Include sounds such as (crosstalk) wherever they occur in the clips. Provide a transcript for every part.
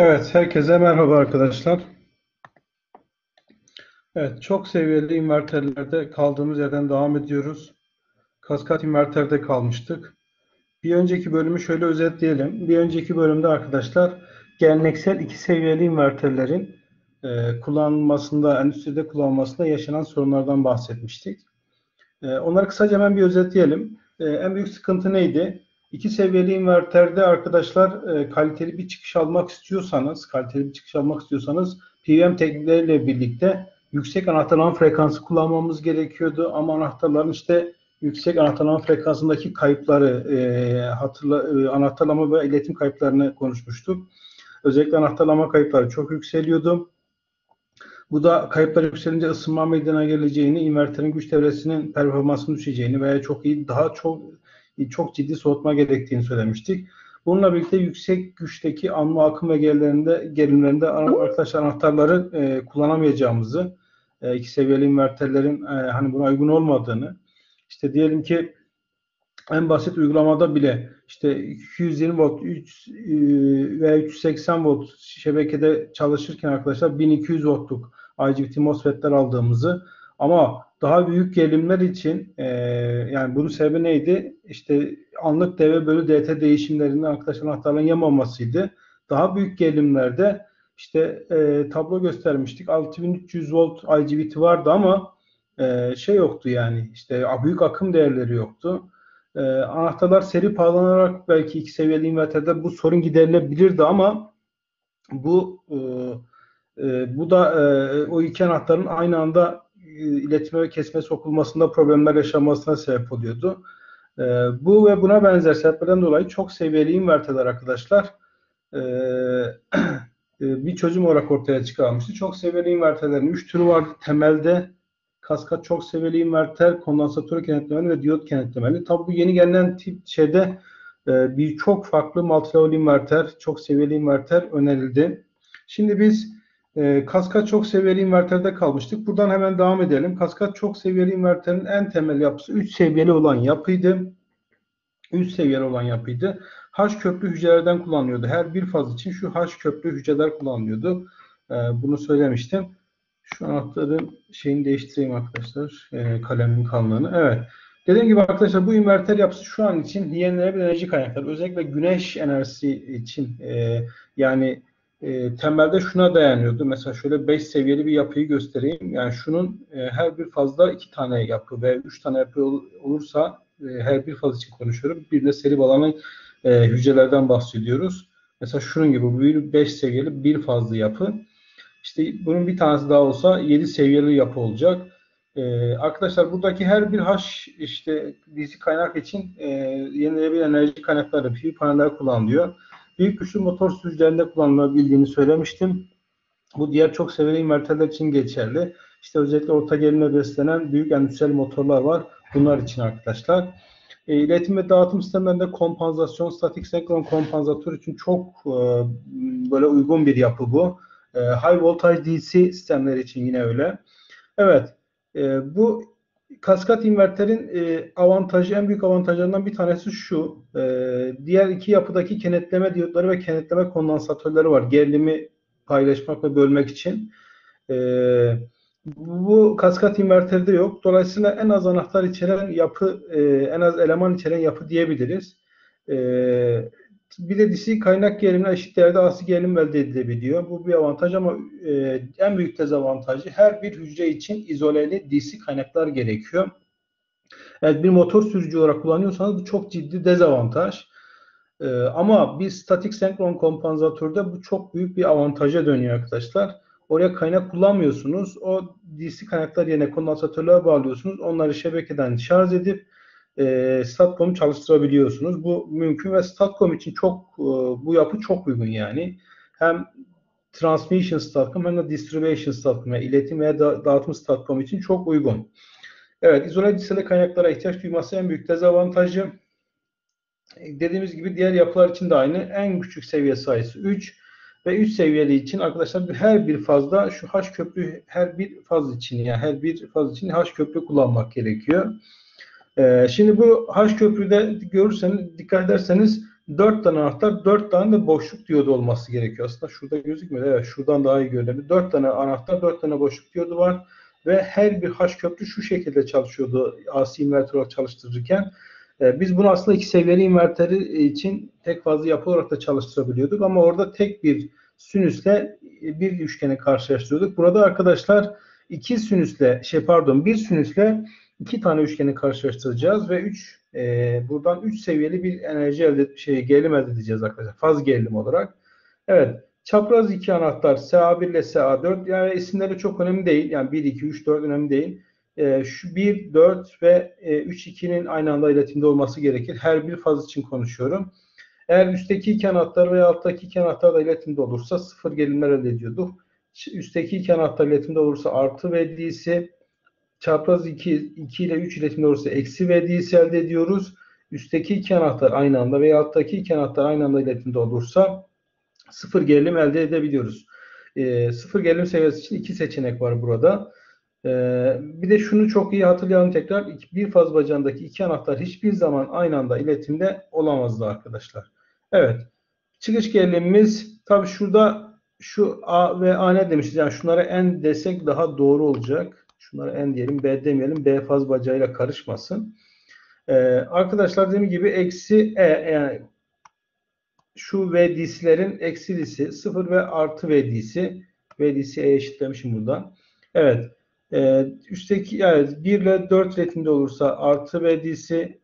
Evet, herkese merhaba arkadaşlar. Evet, çok seviyeli inverterlerde kaldığımız yerden devam ediyoruz. Kaskat inverterde kalmıştık. Bir önceki bölümü şöyle özetleyelim. Bir önceki bölümde arkadaşlar geleneksel iki seviyeli inverterlerin e, kullanılmasında, endüstride kullanılmasında yaşanan sorunlardan bahsetmiştik. E, onları kısaca hemen bir özetleyelim. E, en büyük sıkıntı neydi? İki seviyeli inverterde arkadaşlar e, kaliteli bir çıkış almak istiyorsanız, kaliteli bir çıkış almak istiyorsanız PWM teknikleriyle birlikte yüksek anahtarlama frekansı kullanmamız gerekiyordu. Ama anahtarların işte yüksek anahtarlama frekansındaki kayıpları, e, hatırla, e, anahtarlama ve iletim kayıplarını konuşmuştuk. Özellikle anahtarlama kayıpları çok yükseliyordu. Bu da kayıplar yükselince ısınma meydana geleceğini, inverterin güç devresinin performansını düşeceğini veya çok iyi, daha çok çok ciddi soğutma gerektiğini söylemiştik. Bununla birlikte yüksek güçteki anma akım ve gerilimlerinde, gerilimlerinde arkadaşlar anahtarları e, kullanamayacağımızı, e, iki seviyeli inverterlerin e, hani buna uygun olmadığını, işte diyelim ki en basit uygulamada bile işte 220 volt 3 e, veya 380 volt şebekede çalışırken arkadaşlar 1200 voltluk IGBT MOSFET'ler aldığımızı ama daha büyük gerilimler için e, yani bunun sebebi neydi? İşte anlık deve bölü DT değişimlerinde arkadaşlar anahtarların yamamasıydı. Daha büyük gerilimlerde işte e, tablo göstermiştik. 6300 volt IGBT vardı ama e, şey yoktu yani işte büyük akım değerleri yoktu. E, anahtarlar seri bağlanarak belki iki seviyeli inverterde bu sorun giderilebilirdi ama bu e, e, bu da e, o iki anahtarın aynı anda e, iletime ve kesme sokulmasında problemler yaşanmasına sebep oluyordu. E, bu ve buna benzer sebeplerden dolayı çok seviyeli inverterler arkadaşlar e, (clears throat) e, bir çözüm olarak ortaya çıkarmıştı. Çok seviyeli inverterlerin 3 türü vardı. Temelde kaskat çok seviyeli inverter, kondansatör kenetlemeli ve diyot kenetlemeli. Tabi bu yeni gelen tip şeyde e, birçok farklı multilevel inverter, çok seviyeli inverter önerildi. Şimdi biz e, kaskat çok seviyeli inverterde kalmıştık. Buradan hemen devam edelim. Kaskat çok seviyeli inverterin en temel yapısı 3 seviyeli olan yapıydı. 3 seviyeli olan yapıydı. H köprü hücrelerden kullanılıyordu. Her bir faz için şu H köprü hücreler kullanılıyordu. E, bunu söylemiştim. Şu anahtarın şeyini değiştireyim arkadaşlar. E, kalemin kalınlığını. Evet. Dediğim gibi arkadaşlar bu inverter yapısı şu an için yenilenebilir enerji kaynakları. Özellikle güneş enerjisi için e, yani e, temelde şuna dayanıyordu. Mesela şöyle 5 seviyeli bir yapıyı göstereyim. Yani şunun e, her bir fazla 2 tane yapı ve 3 tane yapı ol, olursa e, her bir faz için konuşuyorum. Bir de seri bağlanan e, hücrelerden bahsediyoruz. Mesela şunun gibi bu bir 5 seviyeli bir fazlı yapı. İşte bunun bir tanesi daha olsa 7 seviyeli yapı olacak. Ee, arkadaşlar buradaki her bir haş işte DC kaynak için e, yenilenebilir enerji kaynakları, PV paneller kullanılıyor büyük güçlü motor sürücülerinde kullanılabildiğini söylemiştim. Bu diğer çok seviyeli inverterler için geçerli. İşte özellikle orta gerilimle beslenen büyük endüstriyel motorlar var. Bunlar için arkadaşlar. E, iletim ve dağıtım sistemlerinde kompansasyon, statik senkron kompansatör için çok e, böyle uygun bir yapı bu. E, high voltage DC sistemleri için yine öyle. Evet, e, bu kaskat inverterin e, avantajı, en büyük avantajlarından bir tanesi şu. E, diğer iki yapıdaki kenetleme diyotları ve kenetleme kondansatörleri var. Gerilimi paylaşmak ve bölmek için. E, bu kaskat inverterde yok. Dolayısıyla en az anahtar içeren yapı, e, en az eleman içeren yapı diyebiliriz. E, DC kaynak gerilimine eşit değerde asi gerilim elde edilebiliyor. Bu bir avantaj ama e, en büyük dezavantajı her bir hücre için izoleli DC kaynaklar gerekiyor. Evet bir motor sürücü olarak kullanıyorsanız bu çok ciddi dezavantaj. E, ama bir statik senkron kompansatörde bu çok büyük bir avantaja dönüyor arkadaşlar. Oraya kaynak kullanmıyorsunuz. O DC kaynaklar yerine kondansatörlere bağlıyorsunuz. Onları şebekeden şarj edip e, Statcom çalıştırabiliyorsunuz. Bu mümkün ve Statcom için çok e, bu yapı çok uygun yani. Hem transmission Statcom hem de distribution Statcom yani iletim veya da, dağıtım Statcom için çok uygun. Evet, izole disale kaynaklara ihtiyaç duyması en büyük dezavantajı. Dediğimiz gibi diğer yapılar için de aynı. En küçük seviye sayısı 3 ve 3 seviyeli için arkadaşlar her bir fazda şu H köprü her bir faz için yani her bir faz için H köprü kullanmak gerekiyor. Ee, şimdi bu H köprüde görürseniz, dikkat ederseniz 4 tane anahtar, 4 tane de boşluk diyodu olması gerekiyor. Aslında şurada gözükmüyor. Evet, şuradan daha iyi görülebilir. 4 tane anahtar, 4 tane boşluk diyodu var. Ve her bir H köprü şu şekilde çalışıyordu AC inverter olarak çalıştırırken. Ee, biz bunu aslında iki seviyeli inverteri için tek fazla yapı olarak da çalıştırabiliyorduk. Ama orada tek bir sinüsle bir üçgeni karşılaştırıyorduk. Burada arkadaşlar iki sinüsle, şey pardon bir sinüsle iki tane üçgeni karşılaştıracağız ve üç e, buradan üç seviyeli bir enerji elde şey gerilim elde edeceğiz arkadaşlar. Faz gerilim olarak. Evet. Çapraz iki anahtar SA1 ile SA4 yani isimleri çok önemli değil. Yani 1, 2, 3, 4 önemli değil. E, şu 1, 4 ve e, 3, 2'nin aynı anda iletimde olması gerekir. Her bir faz için konuşuyorum. Eğer üstteki iki anahtar veya alttaki iki anahtar da iletimde olursa sıfır gerilimler elde ediyorduk. Üstteki iki anahtar iletimde olursa artı VD'si, çapraz 2, 2 ile 3 iletimde olursa eksi VD'si elde ediyoruz. Üstteki iki anahtar aynı anda veya alttaki iki anahtar aynı anda iletimde olursa sıfır gerilim elde edebiliyoruz. E, sıfır gerilim seviyesi için iki seçenek var burada. E, bir de şunu çok iyi hatırlayalım tekrar. Bir faz bacağındaki iki anahtar hiçbir zaman aynı anda iletimde olamazdı arkadaşlar. Evet. Çıkış gerilimimiz tabi şurada şu A ve A ne demişiz? Yani şunlara N desek daha doğru olacak. Şunlara N diyelim. B demeyelim. B faz bacağıyla karışmasın. Ee, arkadaşlar dediğim gibi eksi E yani şu VDC'lerin eksilisi 0 ve artı VDC. VDC'ye eşitlemişim burada. Evet. Ee, üstteki evet 1 ile 4 iletimde olursa artı VDC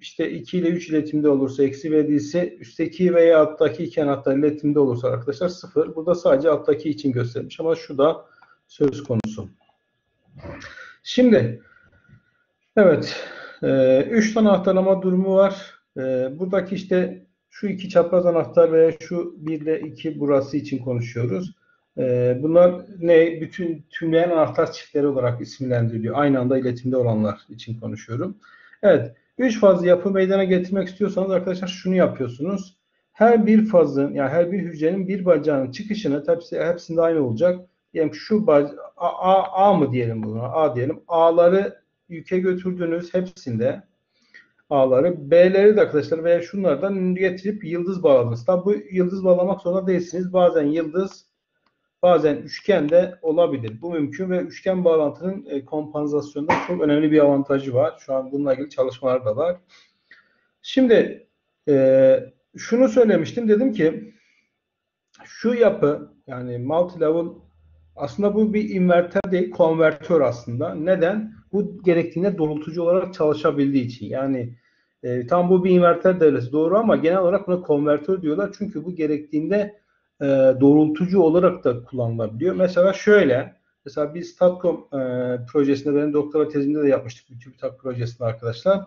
işte 2 ile 3 iletimde olursa eksi VDC üstteki veya alttaki iki anahtar iletimde olursa arkadaşlar 0. Burada sadece alttaki için göstermiş ama şu da söz konusu. Şimdi evet 3 e, tane anahtarlama durumu var. E, buradaki işte şu iki çapraz anahtar veya şu 1 ile 2 burası için konuşuyoruz. E, bunlar ne? Bütün tümleyen anahtar çiftleri olarak isimlendiriliyor. Aynı anda iletimde olanlar için konuşuyorum. Evet. 3 fazlı yapı meydana getirmek istiyorsanız arkadaşlar şunu yapıyorsunuz. Her bir fazın yani her bir hücrenin bir bacağının çıkışını tabii hepsinde aynı olacak. Diyelim şu bac A, A, A mı diyelim buna? A diyelim. A'ları yüke götürdünüz hepsinde. A'ları. B'leri de arkadaşlar veya şunlardan getirip yıldız bağladınız. Tabi bu yıldız bağlamak zorunda değilsiniz. Bazen yıldız bazen üçgen de olabilir. Bu mümkün ve üçgen bağlantının e, kompansasyonunda çok önemli bir avantajı var. Şu an bununla ilgili çalışmalar da var. Şimdi e, şunu söylemiştim. Dedim ki şu yapı yani multi level aslında bu bir inverter değil, konvertör aslında. Neden? Bu gerektiğinde doğrultucu olarak çalışabildiği için. Yani e, tam bu bir inverter devresi doğru ama genel olarak buna konvertör diyorlar. Çünkü bu gerektiğinde e, doğrultucu olarak da kullanılabiliyor. Mesela şöyle, mesela biz Statcom e, projesinde, benim doktora tezimde de yapmıştık bir TÜBİTAK projesinde arkadaşlar.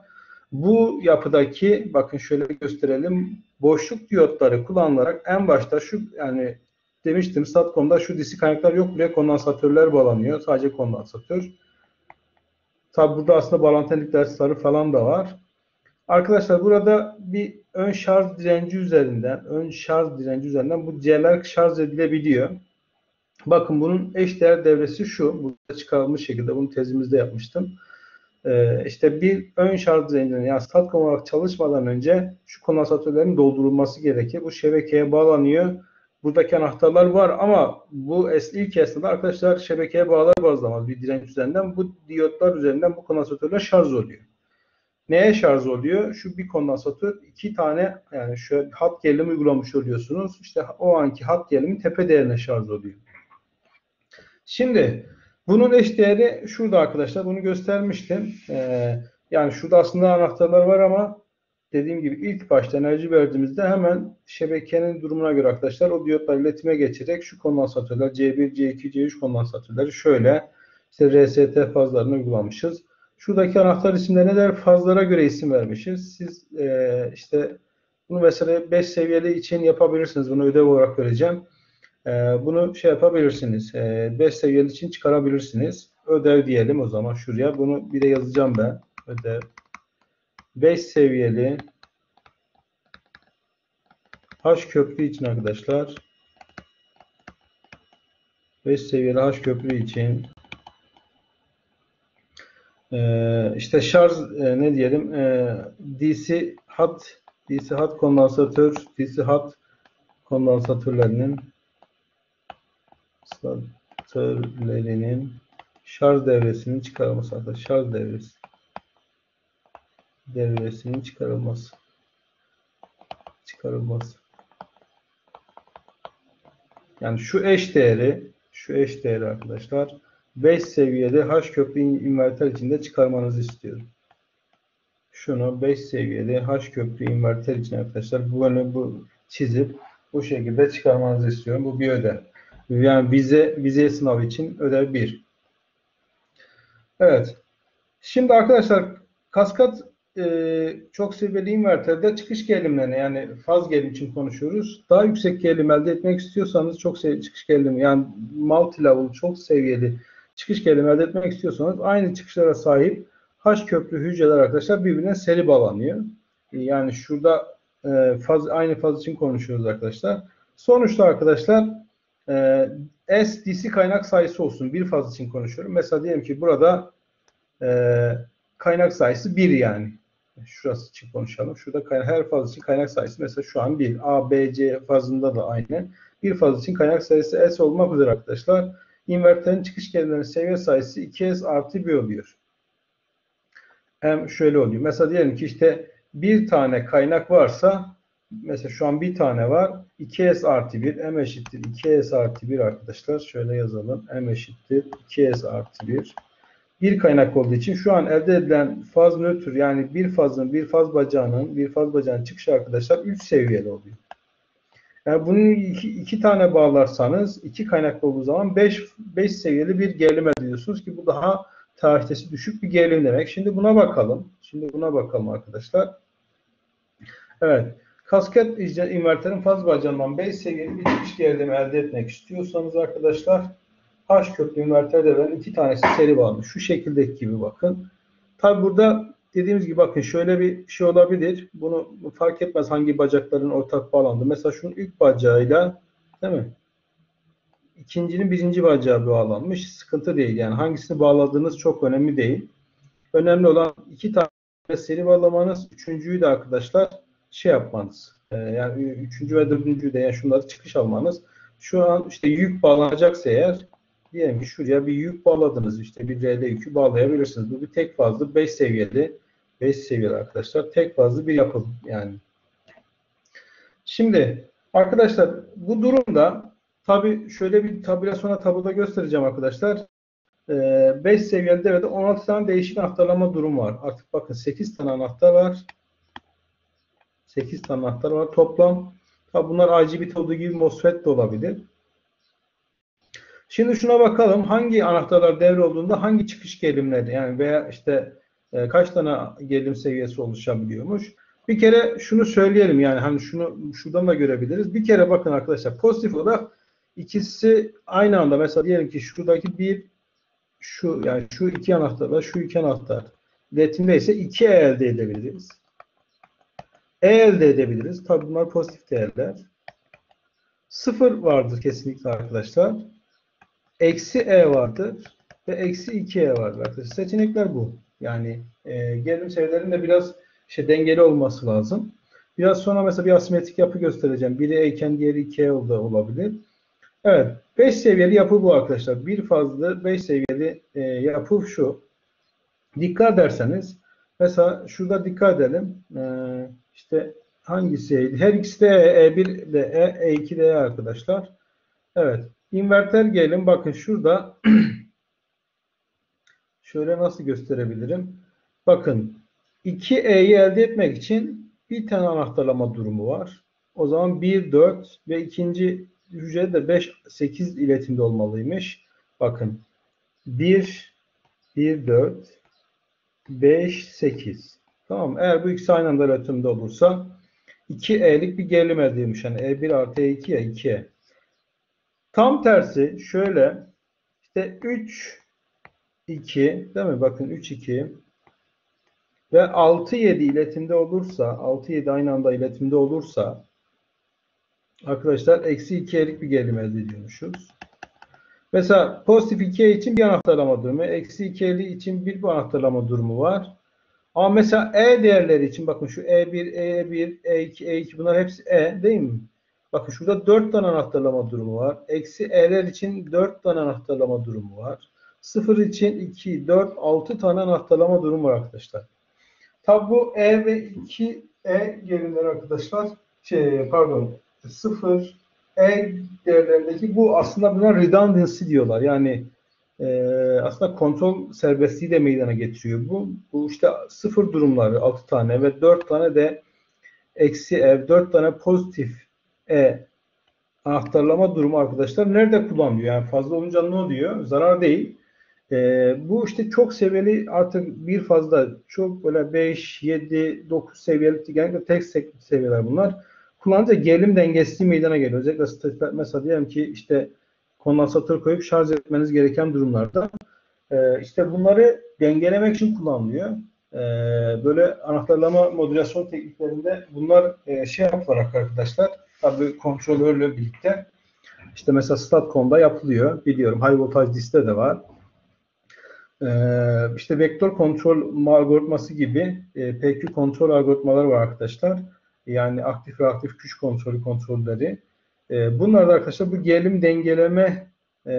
Bu yapıdaki, bakın şöyle gösterelim, boşluk diyotları kullanılarak en başta şu yani demiştim Statcom'da şu DC kaynaklar yok buraya kondansatörler bağlanıyor. Sadece kondansatör. Tabi burada aslında bağlantı dersleri falan da var. Arkadaşlar burada bir ön şarj direnci üzerinden, ön şarj direnci üzerinden bu C'ler şarj edilebiliyor. Bakın bunun eşdeğer devresi şu. Burada çıkarılmış şekilde bunu tezimizde yapmıştım. Ee, işte bir ön şarj direncinin yani statkom olarak çalışmadan önce şu kondansatörlerin doldurulması gerekir. Bu şebekeye bağlanıyor. Buradaki anahtarlar var ama bu ilk esnada arkadaşlar şebekeye bağlar bazlamaz bir direnç üzerinden. Bu diyotlar üzerinden bu kondansatörler şarj oluyor. Neye şarj oluyor? Şu bir kondansatör iki tane yani şöyle hat gerilim uygulamış oluyorsunuz. İşte o anki hat gerilimi tepe değerine şarj oluyor. Şimdi bunun eş değeri şurada arkadaşlar. Bunu göstermiştim. Ee, yani şurada aslında anahtarlar var ama dediğim gibi ilk başta enerji verdiğimizde hemen şebekenin durumuna göre arkadaşlar o diyotlar iletime geçecek. Şu kondansatörler C1, C2, C3 kondansatörleri şöyle işte RST fazlarını uygulamışız. Şuradaki anahtar isimlerine de fazlara göre isim vermişiz. Siz e, işte bunu mesela 5 seviyeli için yapabilirsiniz. Bunu ödev olarak vereceğim. E, bunu şey yapabilirsiniz. 5 e, seviyeli için çıkarabilirsiniz. Ödev diyelim o zaman şuraya. Bunu bir de yazacağım ben. Ödev. 5 seviyeli H köprü için arkadaşlar 5 seviyeli H köprü için ee, işte şarj e, ne diyelim e, DC hat DC hat kondansatör, DC hat kondansatörlerinin kondansatörlerinin şarj devresinin çıkarılması arkadaşlar. Şarj devresi devresinin çıkarılması çıkarılması. Yani şu eş değeri şu eş değeri arkadaşlar 5 seviyeli H köprü inverter içinde çıkarmanızı istiyorum. Şunu 5 seviyeli H köprü inverter için arkadaşlar bu böyle bu çizip bu şekilde çıkarmanızı istiyorum. Bu bir ödev. Yani vize vize sınavı için ödev 1. Evet. Şimdi arkadaşlar kaskat e, çok seviyeli inverterde çıkış gerilimlerini yani faz gerilim için konuşuyoruz. Daha yüksek gerilim elde etmek istiyorsanız çok seviyeli çıkış gerilimi yani multi level çok seviyeli çıkış gerilim elde etmek istiyorsanız aynı çıkışlara sahip H köprü hücreler arkadaşlar birbirine seri bağlanıyor. Yani şurada e, faz aynı faz için konuşuyoruz arkadaşlar. Sonuçta arkadaşlar e, S DC kaynak sayısı olsun. Bir faz için konuşuyorum. Mesela diyelim ki burada e, kaynak sayısı 1 yani. Şurası için konuşalım. Şurada kaynak, her faz için kaynak sayısı mesela şu an 1. A, B, C fazında da aynı. Bir faz için kaynak sayısı S olmak üzere arkadaşlar. İnverterin çıkış gerilimlerinin seviye sayısı 2S artı 1 oluyor. Hem şöyle oluyor. Mesela diyelim ki işte bir tane kaynak varsa mesela şu an bir tane var. 2S artı 1 M eşittir 2S artı 1 arkadaşlar. Şöyle yazalım. M eşittir 2S artı 1 bir kaynak olduğu için şu an elde edilen faz nötr yani bir fazın bir faz bacağının bir faz bacağının çıkışı arkadaşlar 3 seviyeli oluyor. Yani bunu iki, iki tane bağlarsanız iki kaynak olduğu zaman 5 5 seviyeli bir gerilim elde ediyorsunuz ki bu daha tarihtesi düşük bir gerilim demek. Şimdi buna bakalım. Şimdi buna bakalım arkadaşlar. Evet. Kasket inverterin faz bacağından 5 seviyeli bir çıkış gerilimi elde etmek istiyorsanız arkadaşlar H köklü inverter devrenin iki tanesi seri bağlı. Şu şekildeki gibi bakın. Tabi burada dediğimiz gibi bakın şöyle bir şey olabilir. Bunu fark etmez hangi bacakların ortak bağlandı. Mesela şunun ilk bacağıyla değil mi? İkincinin birinci bacağı bağlanmış. Sıkıntı değil. Yani hangisini bağladığınız çok önemli değil. Önemli olan iki tane seri bağlamanız. Üçüncüyü de arkadaşlar şey yapmanız. Yani üçüncü ve dördüncüyü de yani şunları çıkış almanız. Şu an işte yük bağlanacaksa eğer diyelim ki şuraya bir yük bağladınız. işte bir RL yükü bağlayabilirsiniz. Bu bir tek fazlı 5 seviyeli 5 seviyeli arkadaşlar. Tek fazlı bir yapım yani. Şimdi arkadaşlar bu durumda tabi şöyle bir tabülasyona tabuda göstereceğim arkadaşlar. 5 ee, seviyeli devrede 16 tane değişik anahtarlama durum var. Artık bakın 8 tane anahtar var. 8 tane anahtar var toplam. Tabi bunlar RGB olduğu gibi MOSFET de olabilir. Şimdi şuna bakalım hangi anahtarlar devre olduğunda hangi çıkış gerilimleri yani veya işte e, kaç tane gerilim seviyesi oluşabiliyormuş. Bir kere şunu söyleyelim yani hani şunu şuradan da görebiliriz. Bir kere bakın arkadaşlar pozitif olarak ikisi aynı anda mesela diyelim ki şuradaki bir şu yani şu iki anahtarla şu iki anahtar iletimde ise 2 E elde edebiliriz. E elde edebiliriz. Tabi bunlar pozitif değerler. Sıfır vardır kesinlikle arkadaşlar eksi e vardır ve eksi 2e vardır arkadaşlar. Seçenekler bu. Yani e, gerilim seviyelerinde biraz işte dengeli olması lazım. Biraz sonra mesela bir asimetrik yapı göstereceğim. Biri E iken diğeri 2E da olabilir. Evet. 5 seviyeli yapı bu arkadaşlar. Bir fazlı 5 seviyeli e, yapı şu. Dikkat ederseniz mesela şurada dikkat edelim. E, işte hangisiydi? Her ikisi de E, E1 de E, E2 de E arkadaşlar. Evet. İnverter gelin bakın şurada (clears throat) şöyle nasıl gösterebilirim? Bakın 2E'yi elde etmek için bir tane anahtarlama durumu var. O zaman 1, 4 ve ikinci hücre de 5, 8 iletimde olmalıymış. Bakın 1, 1, 4, 5, 8. Tamam Eğer bu ikisi aynı anda iletimde olursa 2E'lik bir gerilim elde edilmiş. Yani E1 artı E2 ya 2E. Tam tersi şöyle işte 3 2 değil mi? Bakın 3 2 ve 6 7 iletimde olursa 6 7 aynı anda iletimde olursa arkadaşlar eksi 2'lik bir gerilim elde ediyormuşuz. Mesela pozitif 2'ye için bir anahtarlama durumu, eksi 2'li için bir anahtarlama durumu var. Ama mesela E değerleri için bakın şu E1, E1, E2, E2 bunlar hepsi E değil mi? Bakın şurada 4 tane anahtarlama durumu var. Eksi E'ler için 4 tane anahtarlama durumu var. 0 için 2, 4, 6 tane anahtarlama durumu var arkadaşlar. Tabi bu E ve 2E gerilimleri arkadaşlar şey pardon 0 E değerlerindeki bu aslında buna redundancy diyorlar. Yani e, aslında kontrol serbestliği de meydana getiriyor. Bu, bu işte sıfır durumları 6 tane ve 4 tane de eksi E, 4 tane pozitif E anahtarlama durumu arkadaşlar nerede kullanılıyor? Yani fazla olunca ne oluyor? Zarar değil. E, bu işte çok seviyeli artık bir fazla çok böyle 5, 7, 9 seviyeli genellikle tek seviyeler bunlar. Kullanınca gerilim dengesizliği meydana geliyor. Özellikle mesela diyelim ki işte kondansatör koyup şarj etmeniz gereken durumlarda e, işte bunları dengelemek için kullanılıyor. E, böyle anahtarlama modülasyon tekniklerinde bunlar e, şey yapılarak arkadaşlar tabii kontrolörle birlikte işte mesela StatCom'da yapılıyor. Biliyorum high voltage diste de var. Ee, işte vektör kontrol algoritması gibi e, PQ kontrol algoritmaları var arkadaşlar. Yani aktif ve aktif güç kontrolü kontrolleri. E, bunlar da arkadaşlar bu gerilim dengeleme e,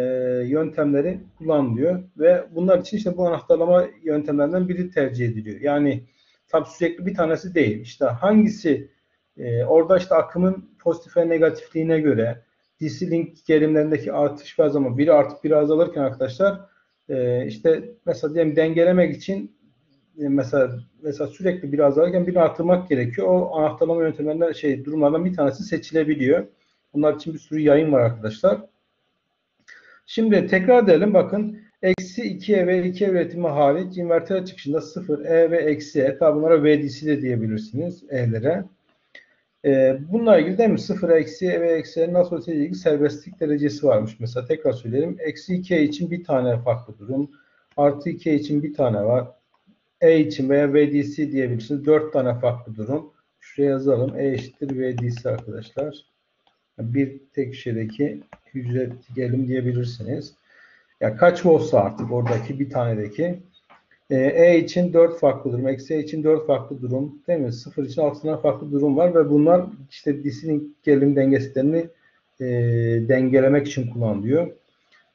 yöntemleri kullanılıyor ve bunlar için işte bu anahtarlama yöntemlerinden biri tercih ediliyor. Yani tabi sürekli bir tanesi değil. İşte hangisi e, orada işte akımın pozitif ve negatifliğine göre DC link gerilimlerindeki artış ve azalma biri artıp biri azalırken arkadaşlar e, işte mesela diyelim dengelemek için e, mesela mesela sürekli biri azalırken birini artırmak gerekiyor. O anahtarlama yöntemlerinden şey durumlardan bir tanesi seçilebiliyor. Bunlar için bir sürü yayın var arkadaşlar. Şimdi tekrar edelim bakın. Eksi 2E ve 2 üretimi hariç inverter çıkışında 0 E ve eksi E. Tabi bunlara VDC de diyebilirsiniz E'lere. Ee, bununla ilgili değil mi? 0 eksi E ve E nasıl olsa ilgili serbestlik derecesi varmış. Mesela tekrar söyleyelim. Eksi 2E için bir tane farklı durum. Artı 2E için bir tane var. E için veya VDC diyebilirsiniz. 4 tane farklı durum. Şuraya yazalım. E eşittir VDC arkadaşlar bir tek şeydeki hücre gelim diyebilirsiniz. Ya kaç olsa artık oradaki bir tanedeki e, e için 4 farklı durum, eksi E için 4 farklı durum değil mi? 0 için 6 tane farklı durum var ve bunlar işte disinin gelim dengeslerini e, dengelemek için kullanılıyor.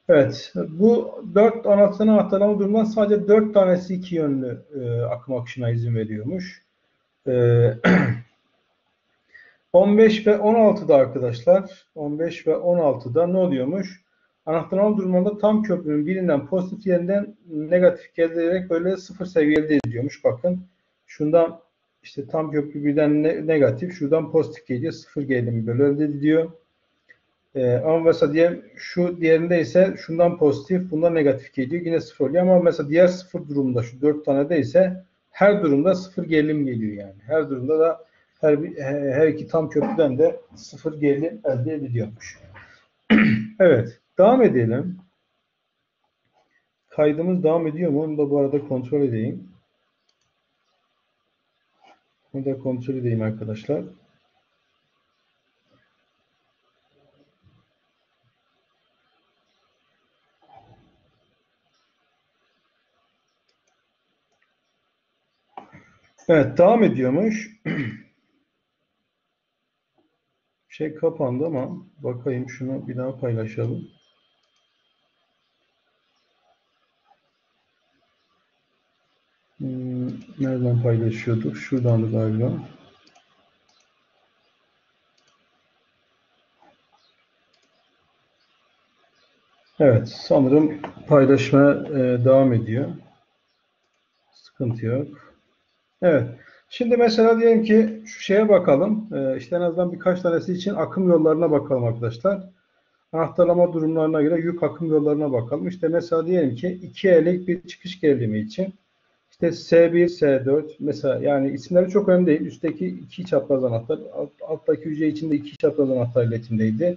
Evet, bu 4 anahtarın anahtarlama durumundan sadece 4 tanesi iki yönlü e, akım akışına izin veriyormuş. E, (clears throat) 15 ve 16'da arkadaşlar 15 ve 16'da ne oluyormuş? Anahtarlama durumunda tam köprünün birinden pozitif yerinden negatif gelerek böyle sıfır seviyede ediyormuş. Bakın şundan işte tam köprü birden ne, negatif şuradan pozitif geliyor. Sıfır gelimi böyle elde ediliyor. Ee, ama mesela diyelim şu diğerinde ise şundan pozitif bundan negatif geliyor. Yine sıfır oluyor ama mesela diğer sıfır durumda şu dört tane de ise her durumda sıfır gerilim geliyor yani. Her durumda da her, her iki tam köprüden de sıfır gerilim elde ediliyormuş. (clears throat) evet. Devam edelim. Kaydımız devam ediyor mu? Onu da bu arada kontrol edeyim. Onu da kontrol edeyim arkadaşlar. Evet, devam ediyormuş. (clears throat) Şey kapandı ama bakayım şunu bir daha paylaşalım. Hmm, nereden paylaşıyorduk? Şuradan galiba. Evet, sanırım paylaşma e, devam ediyor. Sıkıntı yok. Evet. Şimdi mesela diyelim ki şu şeye bakalım. Ee, işte en azından birkaç tanesi için akım yollarına bakalım arkadaşlar. Anahtarlama durumlarına göre yük akım yollarına bakalım. İşte mesela diyelim ki 2 elik bir çıkış gerilimi için işte S1, S4 mesela yani isimleri çok önemli değil. Üstteki iki çapraz anahtar, alt, alttaki hücre içinde iki çapraz anahtar iletimdeydi.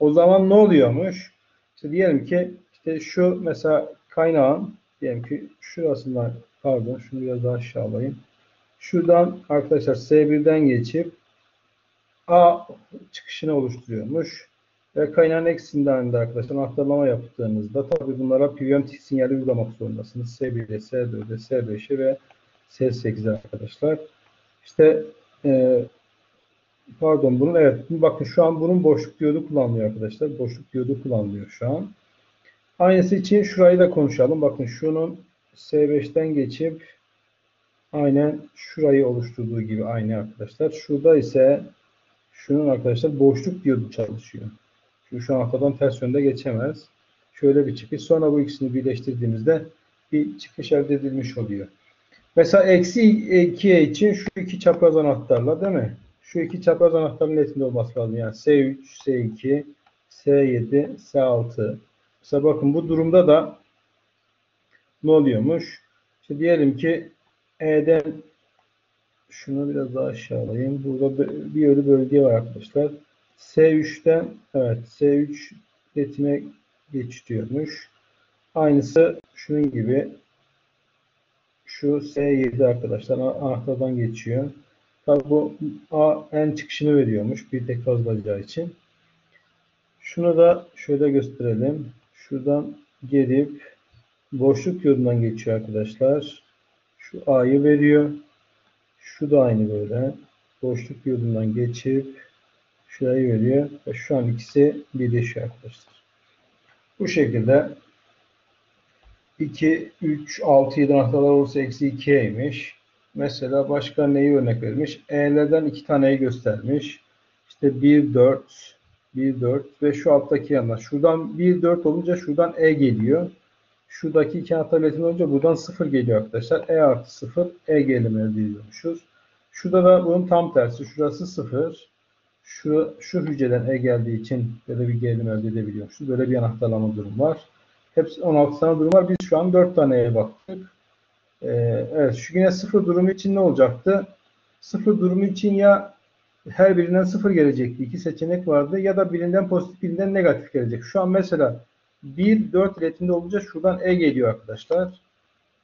O zaman ne oluyormuş? İşte diyelim ki işte şu mesela kaynağın diyelim ki şurasından pardon şunu biraz daha aşağı alayım. Şuradan arkadaşlar S1'den geçip A çıkışını oluşturuyormuş. Ve kaynağın eksinden de arkadaşlar anahtarlama yaptığınızda tabii bunlara PWM sinyali uygulamak zorundasınız. S1'e, S4'e, S5'e ve S8 arkadaşlar. İşte e, pardon bunun evet bakın şu an bunun boşluk diyodu kullanılıyor arkadaşlar. Boşluk diyodu kullanılıyor şu an. Aynısı için şurayı da konuşalım. Bakın şunun S5'ten geçip aynen şurayı oluşturduğu gibi aynı arkadaşlar. Şurada ise şunun arkadaşlar boşluk diyodu çalışıyor. Şu an ters yönde geçemez. Şöyle bir çıkış. Sonra bu ikisini birleştirdiğimizde bir çıkış elde edilmiş oluyor. Mesela eksi 2'ye için şu iki çapraz anahtarla değil mi? Şu iki çapraz anahtarın netinde olması lazım. Yani S3, S2, S7, S6. Mesela bakın bu durumda da ne oluyormuş? İşte diyelim ki E'den şunu biraz daha aşağı alayım. Burada bir ölü bölge var arkadaşlar. S3'ten evet S3 netine geçiyormuş. Aynısı şunun gibi şu S7 arkadaşlar anahtardan geçiyor. Tabi bu A en çıkışını veriyormuş bir tek faz bacağı için. Şunu da şöyle gösterelim. Şuradan gelip boşluk yolundan geçiyor arkadaşlar. Şu A'yı veriyor. Şu da aynı böyle. Boşluk yolundan geçip şurayı veriyor. Ve şu an ikisi birleşiyor arkadaşlar. Bu şekilde 2, 3, 6, 7 anahtarlar olursa eksi 2'ymiş. Mesela başka neyi örnek vermiş? E'lerden iki taneyi göstermiş. İşte 1, 4, 1, 4 ve şu alttaki yanlar. Şuradan 1, 4 olunca şuradan E geliyor. Şuradaki iki anahtar iletimi olunca buradan 0 geliyor arkadaşlar. E artı 0, E gerilim elde ediyormuşuz. Şurada da bunun tam tersi. Şurası 0. Şu, şu hücreden E geldiği için böyle bir gerilim elde edebiliyormuşuz. Böyle bir anahtarlama durum var. Hepsi 16 tane durum var. Biz şu an 4 taneye baktık. Ee, evet şu yine sıfır durumu için ne olacaktı? Sıfır durumu için ya her birinden sıfır gelecekti. İki seçenek vardı. Ya da birinden pozitif birinden negatif gelecek. Şu an mesela 1, 4 iletimde olunca şuradan E geliyor arkadaşlar.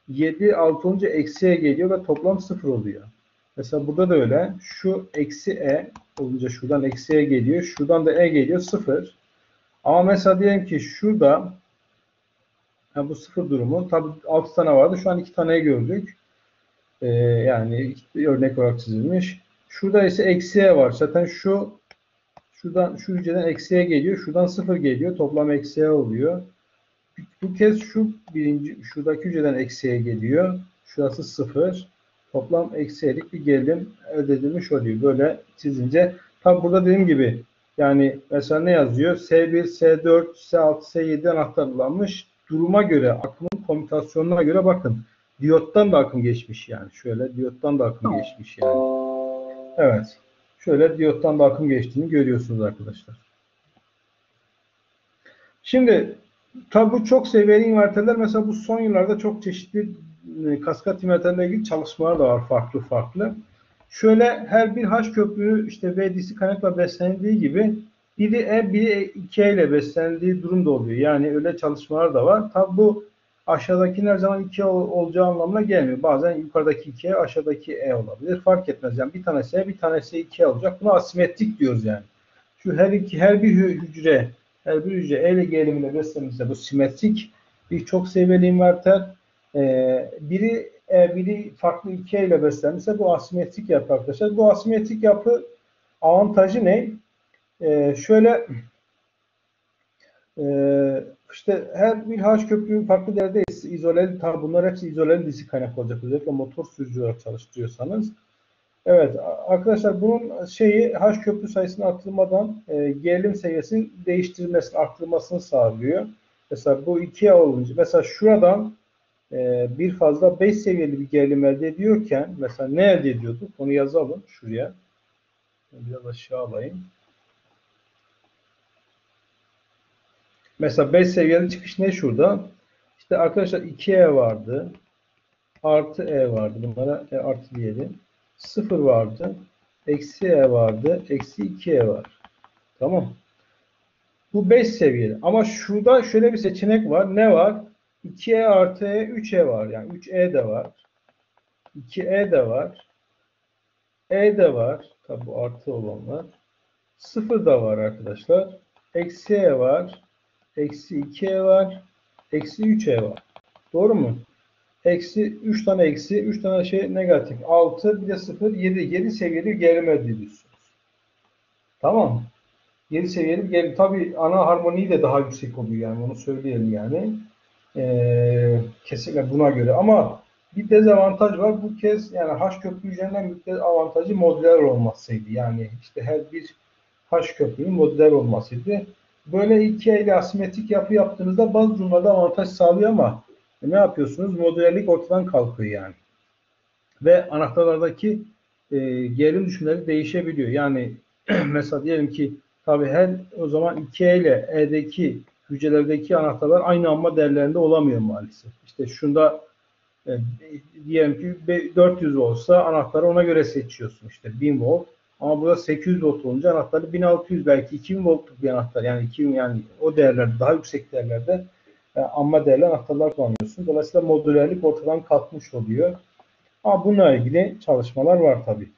7, 6 olunca eksi E geliyor ve toplam sıfır oluyor. Mesela burada da öyle. Şu eksi E olunca şuradan eksi E geliyor. Şuradan da E geliyor sıfır. Ama mesela diyelim ki şurada yani bu sıfır durumu. Tabi 6 tane vardı. Şu an 2 taneyi gördük. Ee, yani örnek olarak çizilmiş. Şurada ise eksiye var. Zaten şu şuradan şu hücreden eksiye geliyor. Şuradan sıfır geliyor. Toplam eksiye oluyor. Bu kez şu birinci şuradaki hücreden eksiye geliyor. Şurası sıfır. Toplam eksiyelik bir gerilim elde edilmiş oluyor. Böyle çizince. Tabi burada dediğim gibi yani mesela ne yazıyor? S1, S4, S6, S7 anahtar kullanmış duruma göre, akımın komutasyonuna göre bakın. Diyottan da akım geçmiş yani. Şöyle diyottan da akım geçmiş yani. Evet. Şöyle diyottan da akım geçtiğini görüyorsunuz arkadaşlar. Şimdi tabi bu çok seviyeli inverterler mesela bu son yıllarda çok çeşitli e, kaskat inverterlerle ilgili çalışmalar da var farklı farklı. Şöyle her bir H köprü işte VDC kaynakla beslendiği gibi biri E, biri E, 2E ile beslendiği durum da oluyor. Yani öyle çalışmalar da var. Tabi bu aşağıdaki her zaman 2 olacağı anlamına gelmiyor. Bazen yukarıdaki 2E, aşağıdaki E olabilir. Fark etmez. Yani bir tanesi E, bir tanesi 2E olacak. Buna asimetrik diyoruz yani. Şu her iki her bir hücre, her bir hücre E ile gerilimle beslenirse bu simetrik bir çok seviyeli inverter. Ee, biri biri farklı 2E ile beslenirse bu asimetrik yapı arkadaşlar. Bu asimetrik yapı avantajı ne? Ee, şöyle e, işte her bir H köprü farklı değerde izoleli, tabi bunlar hepsi izoleli dizi kaynak olacak. Özellikle motor sürücü olarak çalıştırıyorsanız. Evet arkadaşlar bunun şeyi H köprü sayısını arttırmadan e, gerilim seviyesinin değiştirilmesini, arttırmasını sağlıyor. Mesela bu ikiye olunca mesela şuradan e, bir fazla 5 seviyeli bir gerilim elde ediyorken mesela ne elde ediyorduk? Onu yazalım şuraya. Biraz aşağı alayım. Mesela 5 seviyeli çıkış ne şurada? İşte arkadaşlar 2E vardı. Artı E vardı. Bunlara E artı diyelim. 0 vardı. Eksi E vardı. Eksi 2E var. Tamam. Bu 5 seviyeli. Ama şurada şöyle bir seçenek var. Ne var? 2E artı E, 3E var. Yani 3E de var. 2E de var. E de var. Tabi bu artı olanlar. 0 da var arkadaşlar. Eksi E var eksi 2e var, eksi 3e var. Doğru mu? eksi 3 tane eksi 3 tane şey negatif 6 bir de 0 7 7 seviyeli elde ediyorsunuz. Tamam mı? 7 seviyeli bir gerilim. Tabi ana harmoniyi de daha yüksek oluyor yani onu söyleyelim yani. Ee, kesinlikle buna göre ama bir dezavantaj var. Bu kez yani H köprü üzerinden bir avantajı modüler olmasıydı. Yani işte her bir H köprünün modüler olmasıydı. Böyle iki ile asimetrik yapı yaptığınızda bazı durumlarda avantaj sağlıyor ama ne yapıyorsunuz? Modülerlik ortadan kalkıyor yani. Ve anahtarlardaki e, gerilim düşümleri değişebiliyor. Yani (clears throat) mesela diyelim ki tabi her o zaman 2E ile E'deki hücrelerdeki anahtarlar aynı amma değerlerinde olamıyor maalesef. İşte şunda e, diyelim ki 400 olsa anahtarı ona göre seçiyorsun. İşte 1000 volt. Ama burada 800 volt olunca anahtarı 1600 belki 2000 voltluk bir anahtar. Yani 2000 yani o değerlerde daha yüksek değerlerde e, değerli anahtarlar kullanıyorsun. Dolayısıyla modülerlik ortadan kalkmış oluyor. Ama bununla ilgili çalışmalar var tabi.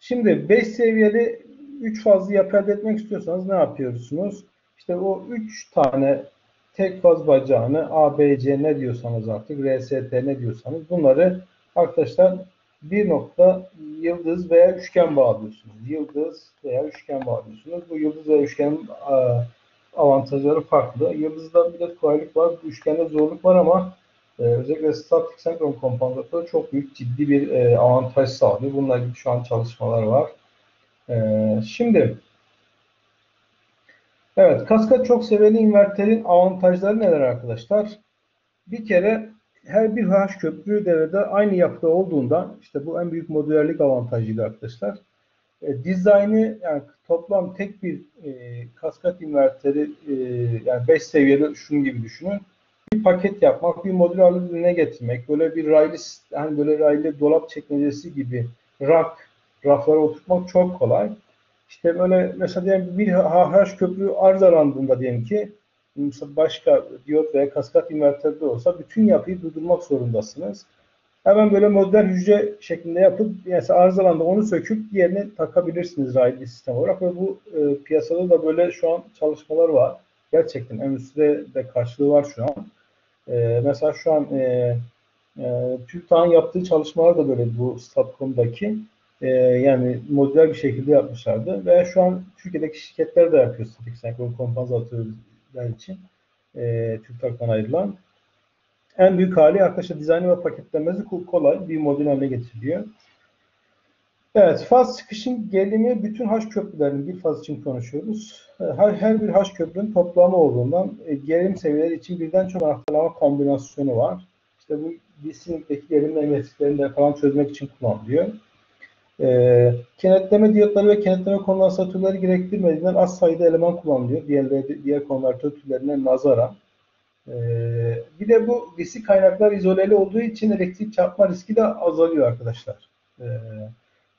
Şimdi 5 seviyeli 3 fazlı yapı elde etmek istiyorsanız ne yapıyorsunuz? İşte o 3 tane tek faz bacağını A, B, C ne diyorsanız artık RST ne diyorsanız bunları arkadaşlar bir nokta yıldız veya üçgen bağlıyorsunuz. Yıldız veya üçgen bağlıyorsunuz. Bu yıldız veya üçgenin avantajları farklı. Yıldızda biraz kolaylık var. Üçgende zorluk var ama e, özellikle statik senkron kompansatör çok büyük ciddi bir e, avantaj sağlıyor. Bununla ilgili şu an çalışmalar var. E, şimdi evet kaskat çok seviyeli inverterin avantajları neler arkadaşlar? Bir kere her bir H köprü devrede aynı yapıda olduğunda işte bu en büyük modülerlik avantajıydı arkadaşlar. E, dizaynı yani toplam tek bir e, kaskat inverteri e, yani 5 seviyeli şunun gibi düşünün. Bir paket yapmak, bir modül haline getirmek, böyle bir raylı hani böyle raylı dolap çekmecesi gibi rak raflara oturtmak çok kolay. İşte böyle mesela diyelim bir H köprü arızalandığında diyelim ki başka diyot veya kaskat invertörde olsa bütün yapıyı durdurmak zorundasınız. Hemen böyle modern hücre şeklinde yapıp yani arızalandı onu söküp diğerini takabilirsiniz raylı sistem olarak ve bu e, piyasada da böyle şu an çalışmalar var. Gerçekten endüstride de karşılığı var şu an. E, mesela şu an e, e, TÜRKTAK'ın yaptığı çalışmalar da böyle bu Statcom'daki e, yani modüler bir şekilde yapmışlardı ve şu an Türkiye'deki şirketler de yapıyor statik senkron kompansatörler için e, TÜRKTAK'tan ayrılan. En büyük hali arkadaşlar dizaynı ve paketlemesi kolay bir modül haline getiriliyor. Evet, faz çıkışın gelimi bütün haş köprülerinin bir faz için konuşuyoruz. Her, her bir haş köprünün toplamı olduğundan e, gerilim seviyeleri için birden çok anahtarlama kombinasyonu var. İşte bu D-Sync'teki gerilim emniyetliklerini de falan çözmek için kullanılıyor. E, kenetleme diyotları ve kenetleme kondansatörleri gerektirmediğinden az sayıda eleman kullanılıyor. Diğerleri, diğer konvertör türlerine nazaran. Ee, bir de bu DC kaynaklar izoleli olduğu için elektrik çarpma riski de azalıyor arkadaşlar. Ee,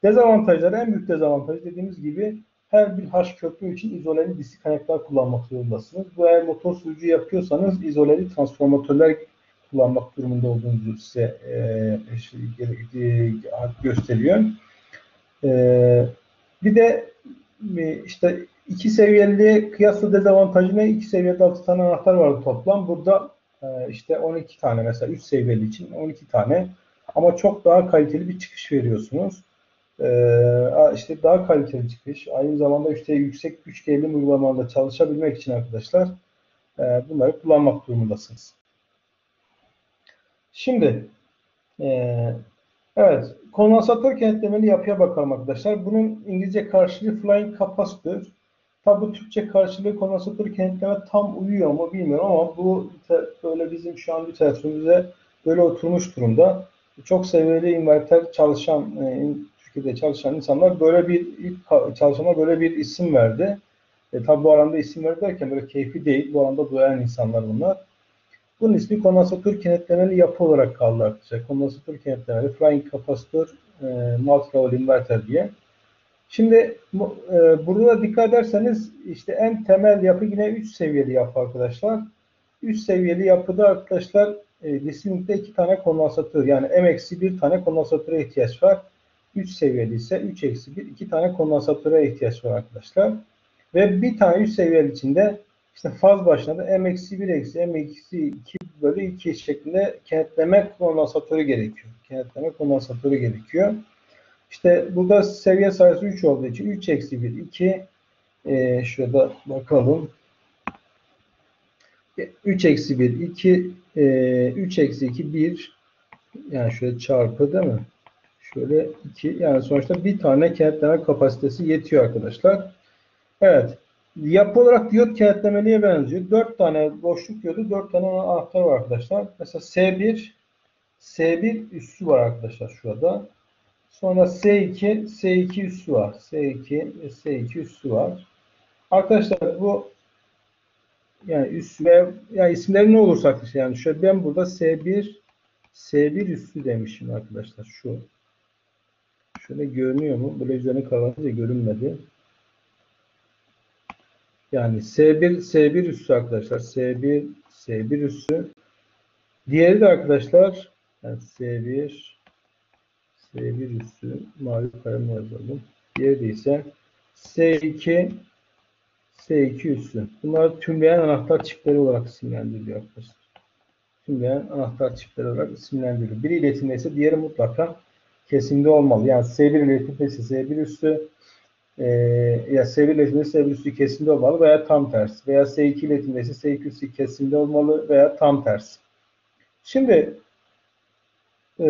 dezavantajları en büyük dezavantaj dediğimiz gibi her bir haş köprü için izoleli DC kaynaklar kullanmak zorundasınız. Bu eğer motor sürücü yapıyorsanız izoleli transformatörler kullanmak durumunda olduğunuzu size e, şey, e, gösteriyor. E, bir de e, işte İki seviyeli kıyasla dezavantajı ne? İki seviyede 6 tane anahtar vardı toplam. Burada e, işte 12 tane mesela 3 seviyeli için 12 tane ama çok daha kaliteli bir çıkış veriyorsunuz. Ee, işte daha kaliteli çıkış. Aynı zamanda işte yüksek güç gerilim uygulamalarında çalışabilmek için arkadaşlar e, bunları kullanmak durumundasınız. Şimdi e, evet kondansatör kenetlemeli yapıya bakalım arkadaşlar. Bunun İngilizce karşılığı flying capacitor. Tabi bu Türkçe karşılığı kondansatör kenetleme tam uyuyor mu bilmiyorum ama bu böyle bizim şu an literatürümüze böyle oturmuş durumda. Çok seviyeli inverter çalışan, e, Türkiye'de çalışan insanlar böyle bir ilk çalışana böyle bir isim verdi. E, tabi bu alanda isim verdi derken böyle keyfi değil, bu alanda duyan insanlar bunlar. Bunun ismi kondansatör kenetlemeli yapı olarak kaldı arkadaşlar. Kondansatör kenetlemeli, flying kapasitör, e, multi-level inverter diye. Şimdi e, burada dikkat ederseniz işte en temel yapı yine 3 seviyeli yapı arkadaşlar. 3 seviyeli yapıda arkadaşlar e, Listening'de 2 tane kondansatör yani M-1 tane kondansatöre ihtiyaç var. 3 seviyeli ise 3-1 2 tane kondansatöre ihtiyaç var arkadaşlar. Ve bir tane 3 seviyeli içinde işte faz başına da m eksi 1 eksi m eksi 2 bölü 2 şeklinde kenetleme kondansatörü gerekiyor. Kenetleme kondansatörü gerekiyor. İşte burada seviye sayısı 3 olduğu için 3 eksi 1 2 ee, şurada bakalım. 3 eksi 1 2 e, 3 eksi 2 1 yani şöyle çarpı değil mi? Şöyle 2 yani sonuçta bir tane kenetleme kapasitesi yetiyor arkadaşlar. Evet. Yapı olarak diyot kenetlemeliğe benziyor. 4 tane boşluk diyodu, 4 tane anahtar var arkadaşlar. Mesela S1 S1 üssü var arkadaşlar şurada. Sonra S2 S2 üssü var. S2 S2 üssü var. Arkadaşlar bu yani üst ve yani isimleri ne olursa işte yani şöyle ben burada S1 S1 üssü demişim arkadaşlar şu. Şöyle görünüyor mu? Böyle üzerine kalınca görünmedi. Yani S1 S1 üssü arkadaşlar. S1 S1 üssü. Diğeri de arkadaşlar yani S1 S1 üssü mavi kalem yazalım. Diğeri de ise S2 S2 üssü. Bunlar tümleyen anahtar çiftleri olarak isimlendiriliyor arkadaşlar. Tümleyen anahtar çiftleri olarak isimlendiriliyor. Biri iletimdeyse diğeri mutlaka kesimde olmalı. Yani S1 iletimdeyse S1 üssü e, ya S1 iletimdeyse S1 üssü kesimde olmalı veya tam tersi. Veya S2 iletimdeyse S2 üssü kesimde olmalı veya tam tersi. Şimdi e,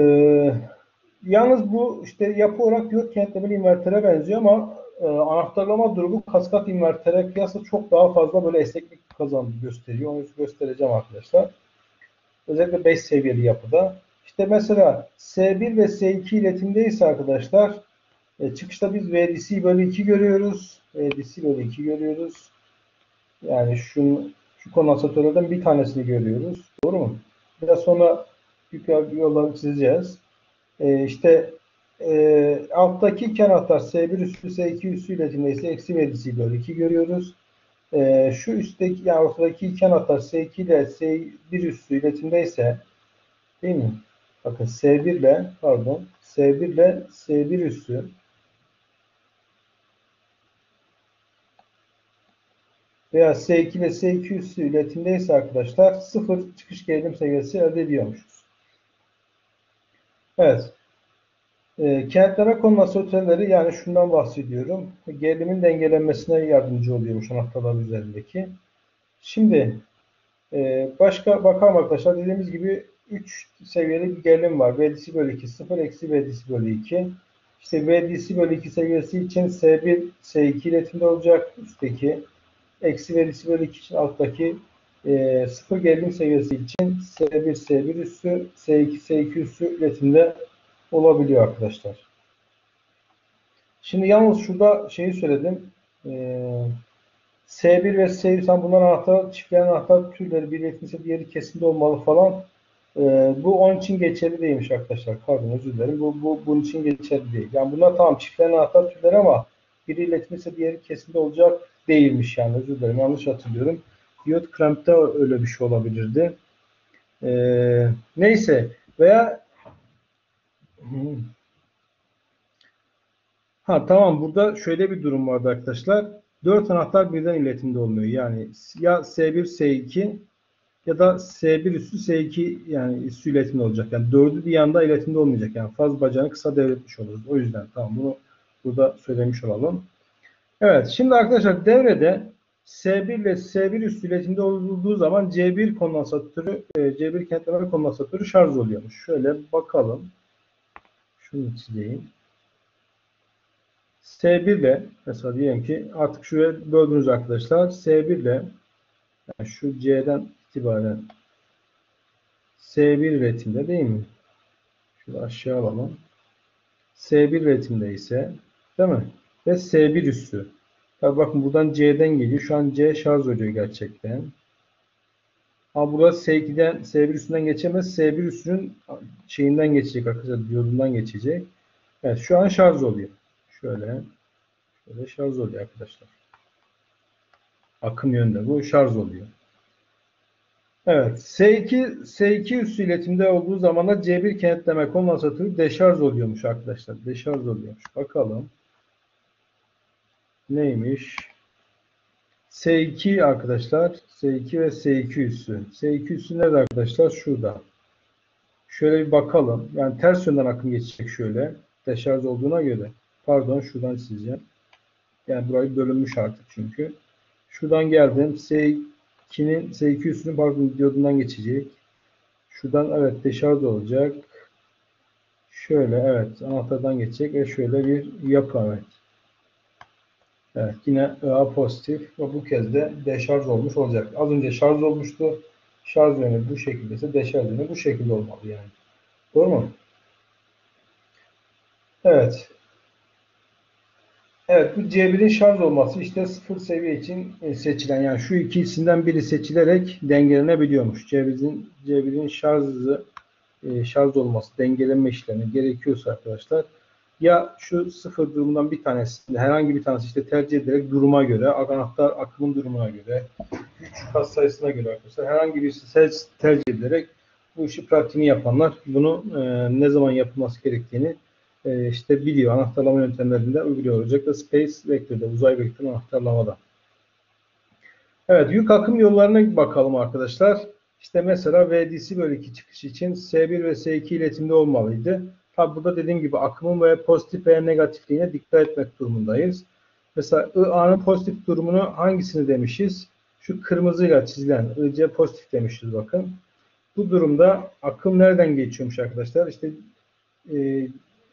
yalnız bu işte yapı olarak diyot kenetlemeli invertere benziyor ama e, anahtarlama durumu kaskat invertere kıyasla çok daha fazla böyle esneklik kazandı gösteriyor. Onu göstereceğim arkadaşlar. Özellikle 5 seviyeli yapıda. İşte mesela S1 ve S2 iletimdeyse arkadaşlar e, çıkışta biz VDC bölü 2 görüyoruz. VDC bölü 2 görüyoruz. Yani şu, şu kondansatörlerden bir tanesini görüyoruz. Doğru mu? Biraz sonra yukarı yolları çizeceğiz. E, işte e, alttaki iki anahtar S1 üssü S2 üssü iletimdeyse eksi VDC bölü 2 görüyoruz. E, şu üstteki yani ortadaki iki anahtar S2 ile S1 üssü iletimdeyse değil mi? Bakın S1 ile pardon S1 ile S1 üssü veya S2 ile S2 üssü iletimdeyse arkadaşlar sıfır çıkış gerilim seviyesi elde ediyormuşuz. Evet. E, kenetleme kondansatörleri yani şundan bahsediyorum. Gerilimin dengelenmesine yardımcı oluyormuş anahtarlar üzerindeki. Şimdi e, başka bakalım arkadaşlar. Dediğimiz gibi 3 seviyeli bir gerilim var. VDC bölü 2 0 eksi VDC bölü 2. İşte VDC bölü 2 seviyesi için S1 S2 iletimde olacak. Üstteki eksi VDC bölü 2 için alttaki e, 0 gerilim seviyesi için S1 S1 üssü S2 S2 üssü iletimde olabiliyor arkadaşlar. Şimdi yalnız şurada şeyi söyledim. Ee, S1 ve S1 bunlar anahtar, çiftleyen anahtar türleri birleşmişse diğeri kesimde olmalı falan. Ee, bu onun için geçerli değilmiş arkadaşlar. Pardon özür dilerim. Bu, bu bunun için geçerli değil. Yani bunlar tamam çiftleyen anahtar türleri ama biri iletmişse diğeri kesimde olacak değilmiş yani özür dilerim. Yanlış hatırlıyorum. Diyot krampta öyle bir şey olabilirdi. Ee, neyse veya Ha tamam burada şöyle bir durum vardı arkadaşlar. 4 anahtar birden iletimde olmuyor. Yani ya S1 S2 ya da S1 üstü S2 yani üstü iletimde olacak. Yani dördü bir yanda iletimde olmayacak. Yani faz bacağını kısa devretmiş oluruz. O yüzden tamam bunu burada söylemiş olalım. Evet şimdi arkadaşlar devrede S1 ile S1 üstü iletimde olduğu zaman C1 kondansatörü C1 kenetleme kondansatörü şarj oluyormuş. Şöyle bakalım. Şunu çizeyim. S1 ile mesela diyelim ki artık şuraya böldünüz arkadaşlar. S1 ile yani şu C'den itibaren S1 üretimde değil mi? Şunu aşağı alalım. S1 üretimde ise değil mi? Ve S1 üstü. Tabi bakın buradan C'den geliyor. Şu an C şarj oluyor gerçekten. Ama burada S2'den S1 üstünden geçemez. S1 üstünün şeyinden geçecek arkadaşlar. Diyodundan geçecek. Evet şu an şarj oluyor. Şöyle. Şöyle şarj oluyor arkadaşlar. Akım yönde bu şarj oluyor. Evet. S2 S2 üstü iletimde olduğu zaman da C1 kenetleme kondansatörü deşarj oluyormuş arkadaşlar. Deşarj oluyormuş. Bakalım. Neymiş? S2 arkadaşlar. S2 ve S2 üssü. S2 üssü nerede arkadaşlar? Şurada. Şöyle bir bakalım. Yani ters yönden akım geçecek şöyle. Deşarj olduğuna göre. Pardon şuradan sileceğim. Yani burayı bölünmüş artık çünkü. Şuradan geldim. S2'nin S2 üssünün pardon diyodundan geçecek. Şuradan evet deşarj olacak. Şöyle evet anahtardan geçecek ve şöyle bir yapı evet. Evet yine A pozitif ve bu kez de deşarj olmuş olacak. Az önce şarj olmuştu. Şarj yönü bu şekilde ise deşarj yönü bu şekilde olmalı yani. Doğru mu? Evet. Evet bu C1'in şarj olması işte sıfır seviye için e, seçilen yani şu ikisinden biri seçilerek dengelenebiliyormuş. C1'in C1'in şarj hızı e, şarj olması dengelenme işlemi gerekiyorsa arkadaşlar ya şu sıfır durumundan bir tanesi herhangi bir tanesi işte tercih ederek duruma göre anahtar akımın durumuna göre güç kas sayısına göre arkadaşlar herhangi birisi tercih ederek bu işi pratiğini yapanlar bunu e, ne zaman yapılması gerektiğini e, işte biliyor. Anahtarlama yöntemlerinde uyguluyor. Özellikle Space Vector'da, uzay vektörü anahtarlamada. Evet, yük akım yollarına bakalım arkadaşlar. İşte mesela VDC bölü 2 çıkış için S1 ve S2 iletimde olmalıydı. Tabi burada dediğim gibi akımın veya pozitif veya negatifliğine dikkat etmek durumundayız. Mesela IA'nın pozitif durumunu hangisini demişiz? Şu kırmızıyla çizilen IC pozitif demişiz bakın. Bu durumda akım nereden geçiyormuş arkadaşlar? İşte e,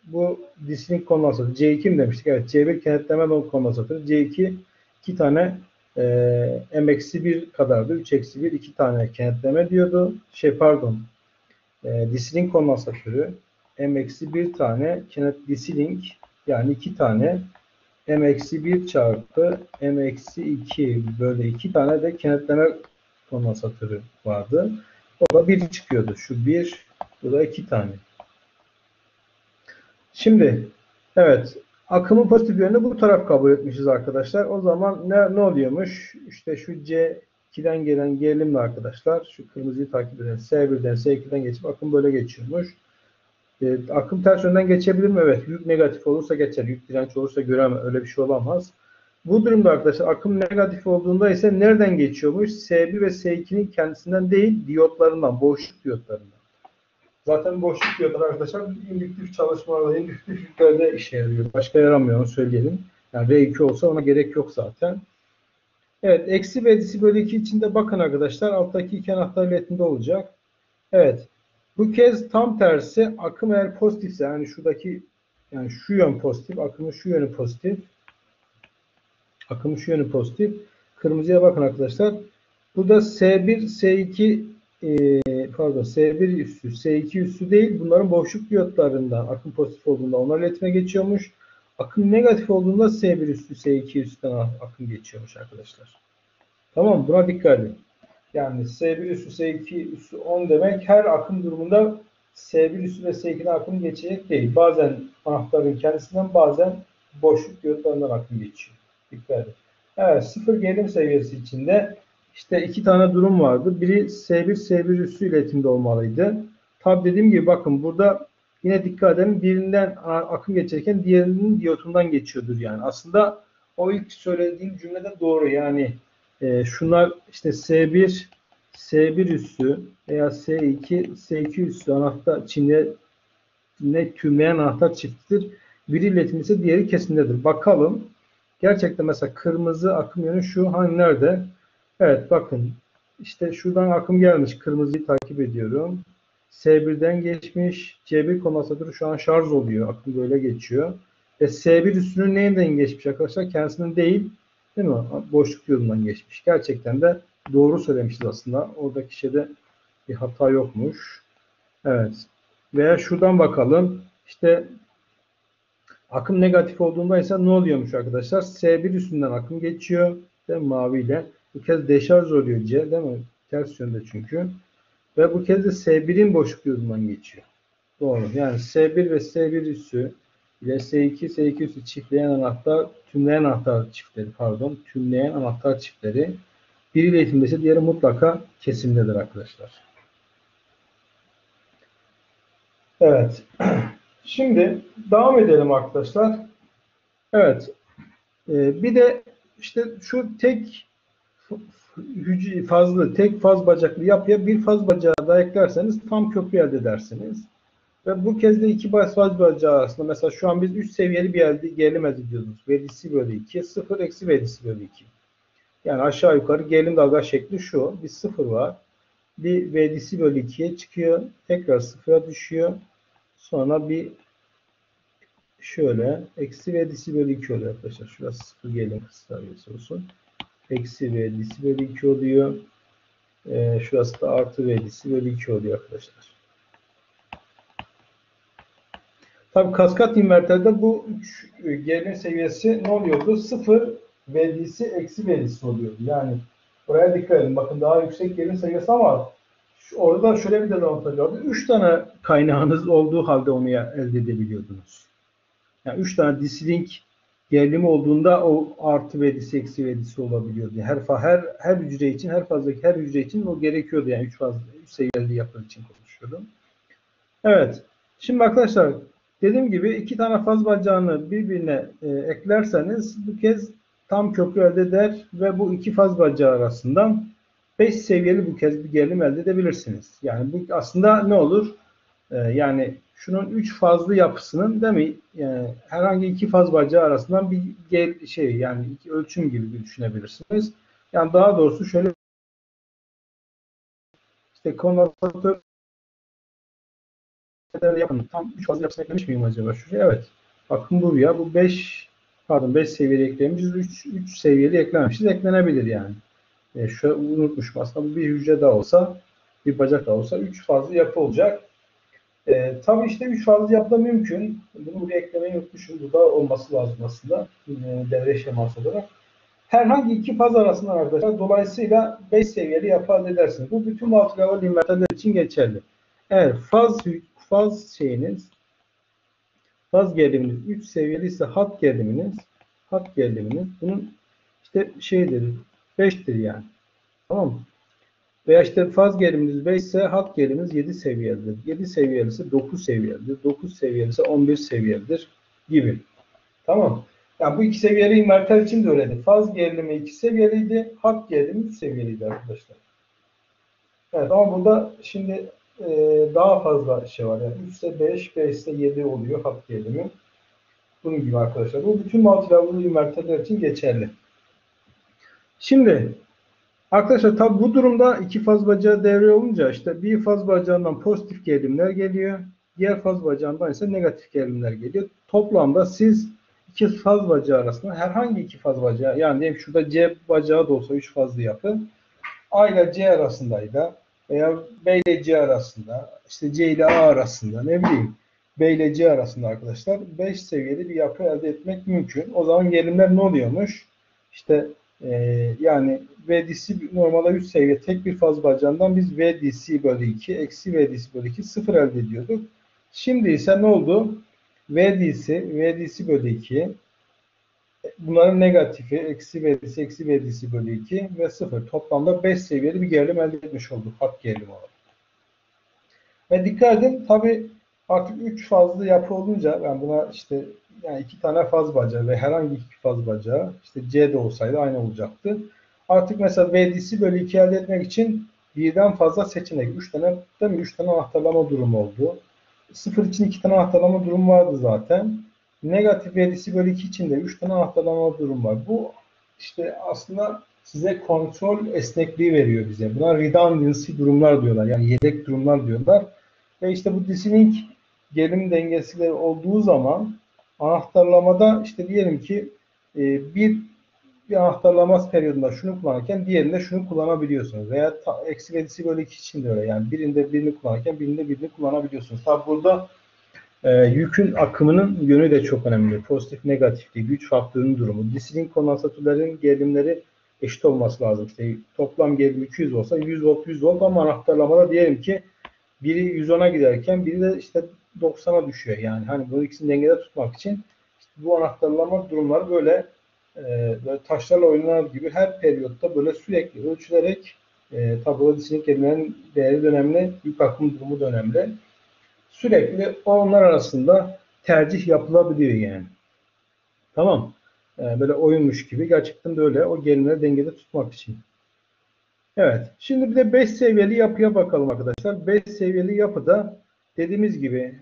bu dislink kondansatör. C2 mi demiştik? Evet. C1 kenetleme kondansatörü. C2 iki tane e, M-1 kadardı. 3-1 iki tane kenetleme diyordu. Şey pardon. E, dislink kondansatörü. M-1 tane kenet dislink yani iki tane M-1 çarpı M-2 böyle iki tane de kenetleme kondansatörü vardı. O da bir çıkıyordu. Şu bir, bu da iki tane. Şimdi evet akımın pozitif yönünü bu taraf kabul etmişiz arkadaşlar. O zaman ne, ne oluyormuş? İşte şu C2'den gelen gerilimle arkadaşlar şu kırmızıyı takip eden S1'den S2'den geçip akım böyle geçiyormuş. E, akım ters yönden geçebilir mi? Evet. Yük negatif olursa geçer. Yük direnç olursa göremez. Öyle bir şey olamaz. Bu durumda arkadaşlar akım negatif olduğunda ise nereden geçiyormuş? S1 ve S2'nin kendisinden değil diyotlarından, boşluk diyotlarından. Zaten boşluk diyotlar arkadaşlar indüktif çalışmalarda, indüktif yüklerde işe yarıyor. Başka yaramıyor onu söyleyelim. Yani R2 olsa ona gerek yok zaten. Evet, eksi ve edisi bölü 2 içinde bakın arkadaşlar alttaki iki anahtar iletinde olacak. Evet, bu kez tam tersi akım eğer pozitifse yani şuradaki yani şu yön pozitif, akımın şu yönü pozitif. Akımın şu yönü pozitif. Kırmızıya bakın arkadaşlar. Burada S1, S2 e, pardon S1 üssü, S2 üssü değil. Bunların boşluk diyotlarından akım pozitif olduğunda onlar iletime geçiyormuş. Akım negatif olduğunda S1 üssü, S2 üstten akım geçiyormuş arkadaşlar. Tamam Buna dikkat edin. Yani S1 üssü, S2 üssü 10 demek her akım durumunda S1 üssü ve S2'den akım geçecek değil. Bazen anahtarın kendisinden bazen boşluk diyotlarından akım geçiyor. Dikkat edin. Evet sıfır gerilim seviyesi içinde işte iki tane durum vardı. Biri S1, S1 üssü iletimde olmalıydı. Tabi dediğim gibi bakın burada yine dikkat edin birinden akım geçerken diğerinin diyotundan geçiyordur yani. Aslında o ilk söylediğim cümlede doğru yani e, şunlar işte S1, S1 üssü veya S2, S2 üssü anahtar Çin'de ne tümleyen anahtar çiftidir. Biri iletim ise diğeri kesindedir. Bakalım. Gerçekten mesela kırmızı akım yönü şu hani nerede? Evet bakın işte şuradan akım gelmiş. Kırmızıyı takip ediyorum. S1'den geçmiş. C1 kondansatörü şu an şarj oluyor. Akım böyle geçiyor. Ve S1 üstünün neyinden geçmiş arkadaşlar? Kendisinden değil. Değil mi? Boşluk yolundan geçmiş. Gerçekten de doğru söylemişiz aslında. Oradaki şeyde bir hata yokmuş. Evet. Veya şuradan bakalım. İşte akım negatif olduğunda ise ne oluyormuş arkadaşlar? S1 üstünden akım geçiyor. Değil mi? Maviyle. Bu kez deşarj oluyor C değil mi? Ters yönde çünkü. Ve bu kez de S1'in boşluk yolundan geçiyor. Doğru. Yani S1 ve S1 üssü ile S2, S2 üssü çiftleyen anahtar, tümleyen anahtar çiftleri pardon, tümleyen anahtar çiftleri biri iletimdeyse diğeri mutlaka kesimdedir arkadaşlar. Evet. (clears throat) Şimdi devam edelim arkadaşlar. Evet. Ee, bir de işte şu tek fazlı tek faz bacaklı yapıya bir faz bacağı daha eklerseniz tam köprü elde edersiniz. Ve bu kez de iki faz bacağı arasında mesela şu an biz 3 seviyeli bir elde gerilim elde ediyoruz. Verisi bölü 2, 0 eksi verisi bölü 2. Yani aşağı yukarı gerilim dalga şekli şu. Bir 0 var. Bir verisi bölü 2'ye çıkıyor. Tekrar 0'a düşüyor. Sonra bir şöyle eksi verisi bölü 2 oluyor arkadaşlar. Şurası 0 gerilim kısa olsun eksi v disi bölü 2 oluyor. E, şurası da artı v disi bölü 2 oluyor arkadaşlar. Tabi kaskat inverterde bu üç e, gerilim seviyesi ne oluyordu? 0 v disi eksi v disi oluyordu. Yani buraya dikkat edin. Bakın daha yüksek gerilim seviyesi ama orada şöyle bir dezavantaj vardı. 3 tane kaynağınız olduğu halde onu elde edebiliyordunuz. Yani 3 tane dislink gerilimi olduğunda o artı vedisi eksi vedisi olabiliyordu. Her her her hücre için her fazdaki her hücre için o gerekiyordu yani üç fazla üç seviyeli yapı için konuşuyorum. Evet. Şimdi arkadaşlar dediğim gibi iki tane faz bacağını birbirine e, eklerseniz bu kez tam köprü elde eder ve bu iki faz bacağı arasından 5 seviyeli bu kez bir gerilim elde edebilirsiniz. Yani bu aslında ne olur? Ee, yani şunun üç fazlı yapısının değil mi? Yani herhangi iki faz bacağı arasından bir gel, şey yani iki ölçüm gibi düşünebilirsiniz. Yani daha doğrusu şöyle işte kondansatör yapın. Tam üç fazla yapısını eklemiş miyim acaba? Şu şey, evet. Bakın bu ya. Bu 5 pardon 5 seviyeli eklemişiz. 3 3 seviyeli eklememişiz. Eklenebilir yani. E, şu unutmuşum. Aslında bu bir hücre daha olsa bir bacak daha olsa 3 fazla yapı olacak. E, tabii işte 3 fazla yapma mümkün. Bunu buraya eklemeyi unutmuşum. Bu da olması lazım aslında. E, devre şeması olarak. Herhangi iki faz arasında arkadaşlar dolayısıyla 5 seviyeli yapı elde edersiniz. Bu bütün multilevel inverterler için geçerli. Eğer faz faz şeyiniz faz geriliminiz 3 seviyeli ise hat geriliminiz hat geriliminiz bunun işte şeydir 5'tir yani. Tamam mı? Veya işte faz gerimimiz 5 ise hat gerimimiz 7 seviyelidir. 7 seviyeli ise 9 seviyelidir. 9 seviyeli ise 11 seviyelidir gibi. Tamam. Yani bu iki seviyeli inverter için de öyleydi. Faz gerilimi 2 seviyeliydi. Hat gerilimi 3 seviyeliydi arkadaşlar. Evet ama burada şimdi e, daha fazla şey var. Yani 3 ise 5, 5 ise 7 oluyor hat gerilimi. Bunun gibi arkadaşlar. Bu bütün multilevel inverterler için geçerli. Şimdi Arkadaşlar tabi bu durumda iki faz bacağı devre olunca işte bir faz bacağından pozitif gerilimler geliyor. Diğer faz bacağından ise negatif gerilimler geliyor. Toplamda siz iki faz bacağı arasında herhangi iki faz bacağı yani diyelim şurada C bacağı da olsa üç fazlı yapı A ile C arasındaydı veya B ile C arasında işte C ile A arasında ne bileyim B ile C arasında arkadaşlar 5 seviyeli bir yapı elde etmek mümkün. O zaman gerilimler ne oluyormuş? İşte ee, yani VDC normalde 3 seviye tek bir faz bacağından biz VDC bölü 2 eksi VDC bölü 2 sıfır elde ediyorduk. Şimdi ise ne oldu? VDC, VDC bölü 2 bunların negatifi eksi VDC, eksi VDC bölü 2 ve 0. Toplamda 5 seviyeli bir gerilim elde etmiş olduk. Hat gerilim olarak. Ve dikkat edin tabi artık 3 fazlı yapı olunca ben buna işte yani iki tane faz bacağı ve herhangi iki faz bacağı işte C de olsaydı aynı olacaktı. Artık mesela VDC bölü 2 elde etmek için birden fazla seçenek. 3 tane değil mi? 3 tane anahtarlama durumu oldu. 0 için 2 tane anahtarlama durumu vardı zaten. Negatif VDC bölü 2 için de 3 tane anahtarlama durum var. Bu işte aslında size kontrol esnekliği veriyor bize. Buna redundancy durumlar diyorlar. Yani yedek durumlar diyorlar. Ve işte bu dislink gerilim dengesi olduğu zaman anahtarlamada işte diyelim ki e, bir bir anahtarlama periyodunda şunu kullanırken diğerinde şunu kullanabiliyorsunuz. Veya ta, eksi verisi böyle iki için de öyle. Yani birinde birini kullanırken birinde birini kullanabiliyorsunuz. Tabi burada e, yükün akımının yönü de çok önemli. Pozitif, negatifliği, güç faktörünün durumu. Disilink kondansatörlerin gerilimleri eşit olması lazım. İşte toplam gerilim 200 olsa 100 volt 100 volt ama anahtarlamada diyelim ki biri 110'a giderken biri de işte 90'a düşüyor. Yani hani bu ikisini dengede tutmak için işte bu anahtarlama durumları böyle, e, böyle taşlarla oynanar gibi her periyotta böyle sürekli ölçülerek e, tabloda disinik kelimelerin değeri de önemli, yük akım durumu da önemli. Sürekli onlar arasında tercih yapılabiliyor yani. Tamam. E, böyle oyunmuş gibi gerçekten de öyle o gerilimleri dengede tutmak için. Evet. Şimdi bir de 5 seviyeli yapıya bakalım arkadaşlar. 5 seviyeli yapıda dediğimiz gibi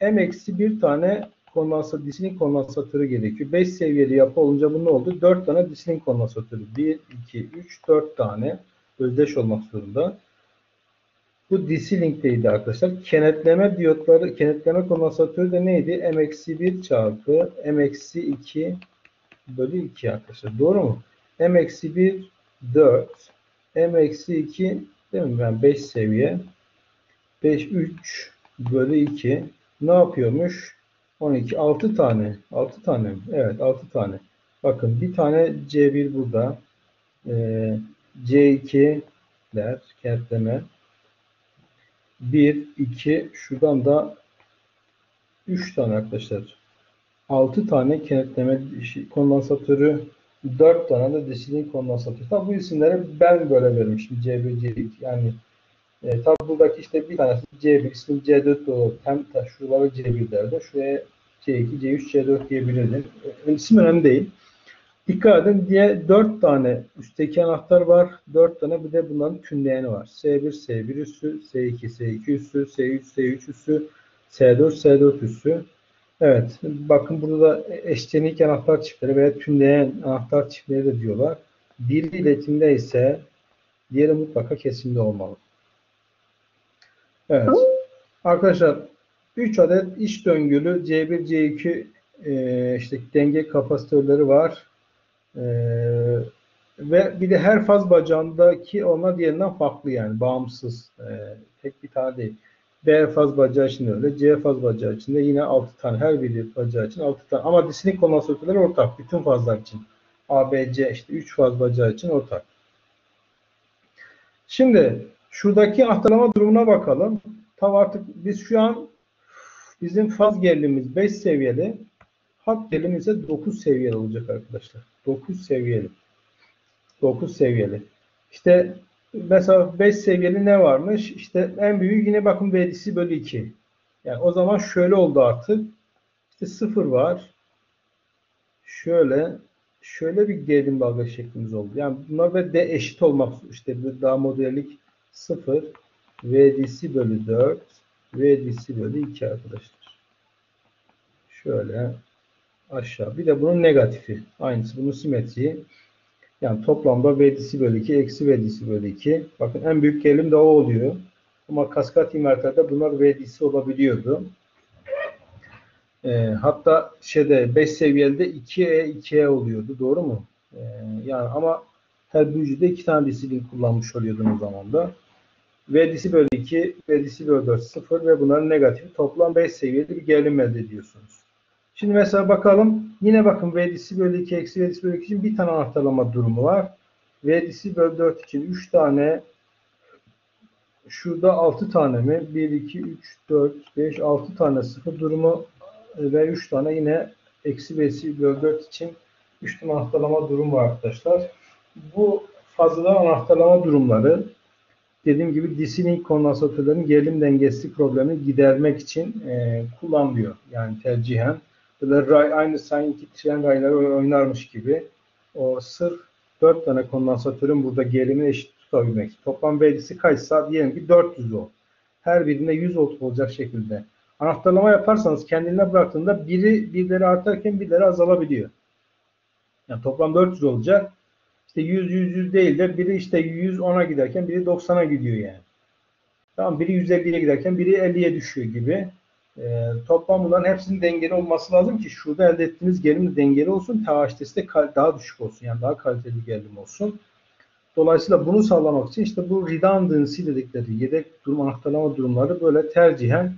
e, M eksi bir tane kondansatör, disilink kondansatörü gerekiyor. 5 seviyeli yapı olunca bu ne oldu? 4 tane disilink kondansatörü. 1, 2, 3, 4 tane özdeş olmak zorunda. Bu DC-Link'teydi arkadaşlar. Kenetleme diyotları, kenetleme kondansatörü de neydi? M-1 çarpı M-2 bölü 2 arkadaşlar. Doğru mu? M-1 4 M-2 değil mi? Yani 5 seviye 5 3 bölü 2 ne yapıyormuş? 12 6 tane. 6 tane mi? Evet 6 tane. Bakın bir tane C1 burada. Ee, C2'ler kenetleme 1, 2, şuradan da 3 tane arkadaşlar. 6 tane kenetleme kondansatörü, 4 tane de disilink kondansatörü. Tabi bu isimleri ben böyle vermişim. C1, C2 yani e, tabi buradaki işte bir tanesi C1, ismi C4 doğru. Hem şuralara C1 derdi. Şuraya C2, C3, C4 diyebilirdim. E, isim önemli değil. Dikkat edin diye 4 tane üstteki anahtar var. 4 tane bir de bunların tümleyeni var. S1, S1 üssü, S2, S2 üssü, S3, S3 üssü, S4, S4 üssü. Evet. Bakın burada da eşlenik anahtar çiftleri veya tümleyen anahtar çiftleri de diyorlar. Biri iletimde ise diğeri mutlaka kesimde olmalı. Evet. Arkadaşlar 3 adet iç döngülü C1, C2 e, işte denge kapasitörleri var. Ee, ve bir de her faz bacağındaki onlar diğerinden farklı yani bağımsız. Ee, tek bir tane değil. B faz bacağı için öyle. C faz bacağı için de yine 6 tane. Her biri bacağı için 6 tane. Ama disinik kondansatörleri ortak. Bütün fazlar için. A, B, C işte 3 faz bacağı için ortak. Şimdi şuradaki ahtalama durumuna bakalım. Tam artık biz şu an bizim faz gerilimimiz 5 seviyeli. Hat gerilim ise 9 seviyeli olacak arkadaşlar. 9 seviyeli. 9 seviyeli. İşte mesela 5 seviyeli ne varmış? İşte en büyük yine bakın VDC bölü 2. Yani o zaman şöyle oldu artık. İşte 0 var. Şöyle şöyle bir gerilim dalga şeklimiz oldu. Yani bunlar ve de eşit olmak işte daha modellik 0 VDC bölü 4 VDC bölü 2 arkadaşlar. Şöyle aşağı. Bir de bunun negatifi. Aynısı bunun simetriği. Yani toplamda VDC bölü 2 eksi VDC bölü 2. Bakın en büyük gerilim de o oluyor. Ama kaskat inverterde bunlar VDC olabiliyordu. E, hatta şeyde 5 seviyede 2E 2E oluyordu. Doğru mu? E, yani ama her büyücüde iki tane disilink kullanmış oluyordun o zaman da. VDC bölü 2, VDC bölü 4 0 ve bunların negatifi toplam 5 seviyede bir gerilim elde ediyorsunuz. Şimdi mesela bakalım. Yine bakın VDC bölü 2 eksi VDC bölü 2 için bir tane anahtarlama durumu var. VDC bölü 4 için 3 tane şurada 6 tane mi? 1, 2, 3, 4, 5, 6 tane sıfır durumu ve 3 tane yine eksi VDC bölü 4 için 3 tane anahtarlama durum var arkadaşlar. Bu fazladan anahtarlama durumları dediğim gibi DC-Link kondansatörlerin gerilim dengesi problemini gidermek için e, kullanılıyor. Yani tercihen böyle ray, aynı sanki tren rayları oynarmış gibi o sırf 4 tane kondansatörün burada gerilimi eşit tutabilmek. Toplam verisi kaçsa diyelim ki 400 volt. Her birinde 100 volt olacak şekilde. Anahtarlama yaparsanız kendine bıraktığında biri birleri artarken birleri azalabiliyor. Yani toplam 400 olacak. İşte 100 100 100 değil de biri işte 100 10'a giderken biri 90'a gidiyor yani. Tamam biri 150'ye giderken biri 50'ye düşüyor gibi. E, toplam bunların hepsinin dengeli olması lazım ki şurada elde ettiğiniz gerilim dengeli olsun. THT'si de daha düşük olsun. Yani daha kaliteli gerilim olsun. Dolayısıyla bunu sağlamak için işte bu redundancy dedikleri yedek durum anahtarlama durumları böyle tercihen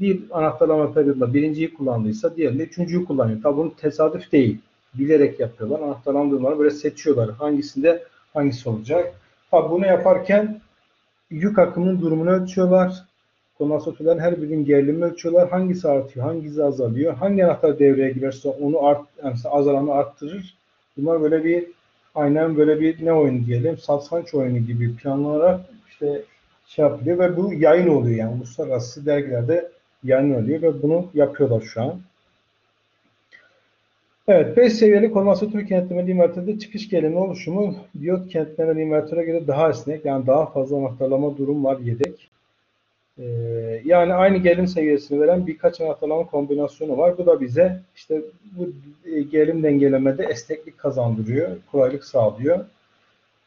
bir anahtarlama periyodunda birinciyi kullandıysa diğerinde üçüncüyü kullanıyor. Tabi bunun tesadüf değil. Bilerek yapıyorlar. Anahtarlama durumları böyle seçiyorlar. Hangisinde hangisi olacak. Tabi bunu yaparken yük akımının durumunu ölçüyorlar. Kondansatörlerin her birinin gerilimi ölçüyorlar. Hangisi artıyor, hangisi azalıyor. Hangi anahtar devreye girerse onu art, yani azalanı arttırır. Bunlar böyle bir aynen böyle bir ne oyunu diyelim, satranç oyunu gibi planlanarak işte şey yapılıyor ve bu yayın oluyor yani uluslararası dergilerde yayın oluyor ve bunu yapıyorlar şu an. Evet, 5 seviyeli kondansatör kenetlemeli invertörde çıkış gerilimli oluşumu diyot kenetlemeli invertöre göre daha esnek. Yani daha fazla anahtarlama durum var yedek. Ee, yani aynı gerilim seviyesini veren birkaç anahtarlama kombinasyonu var. Bu da bize işte bu e, gerilim dengelemede esneklik kazandırıyor, kolaylık sağlıyor.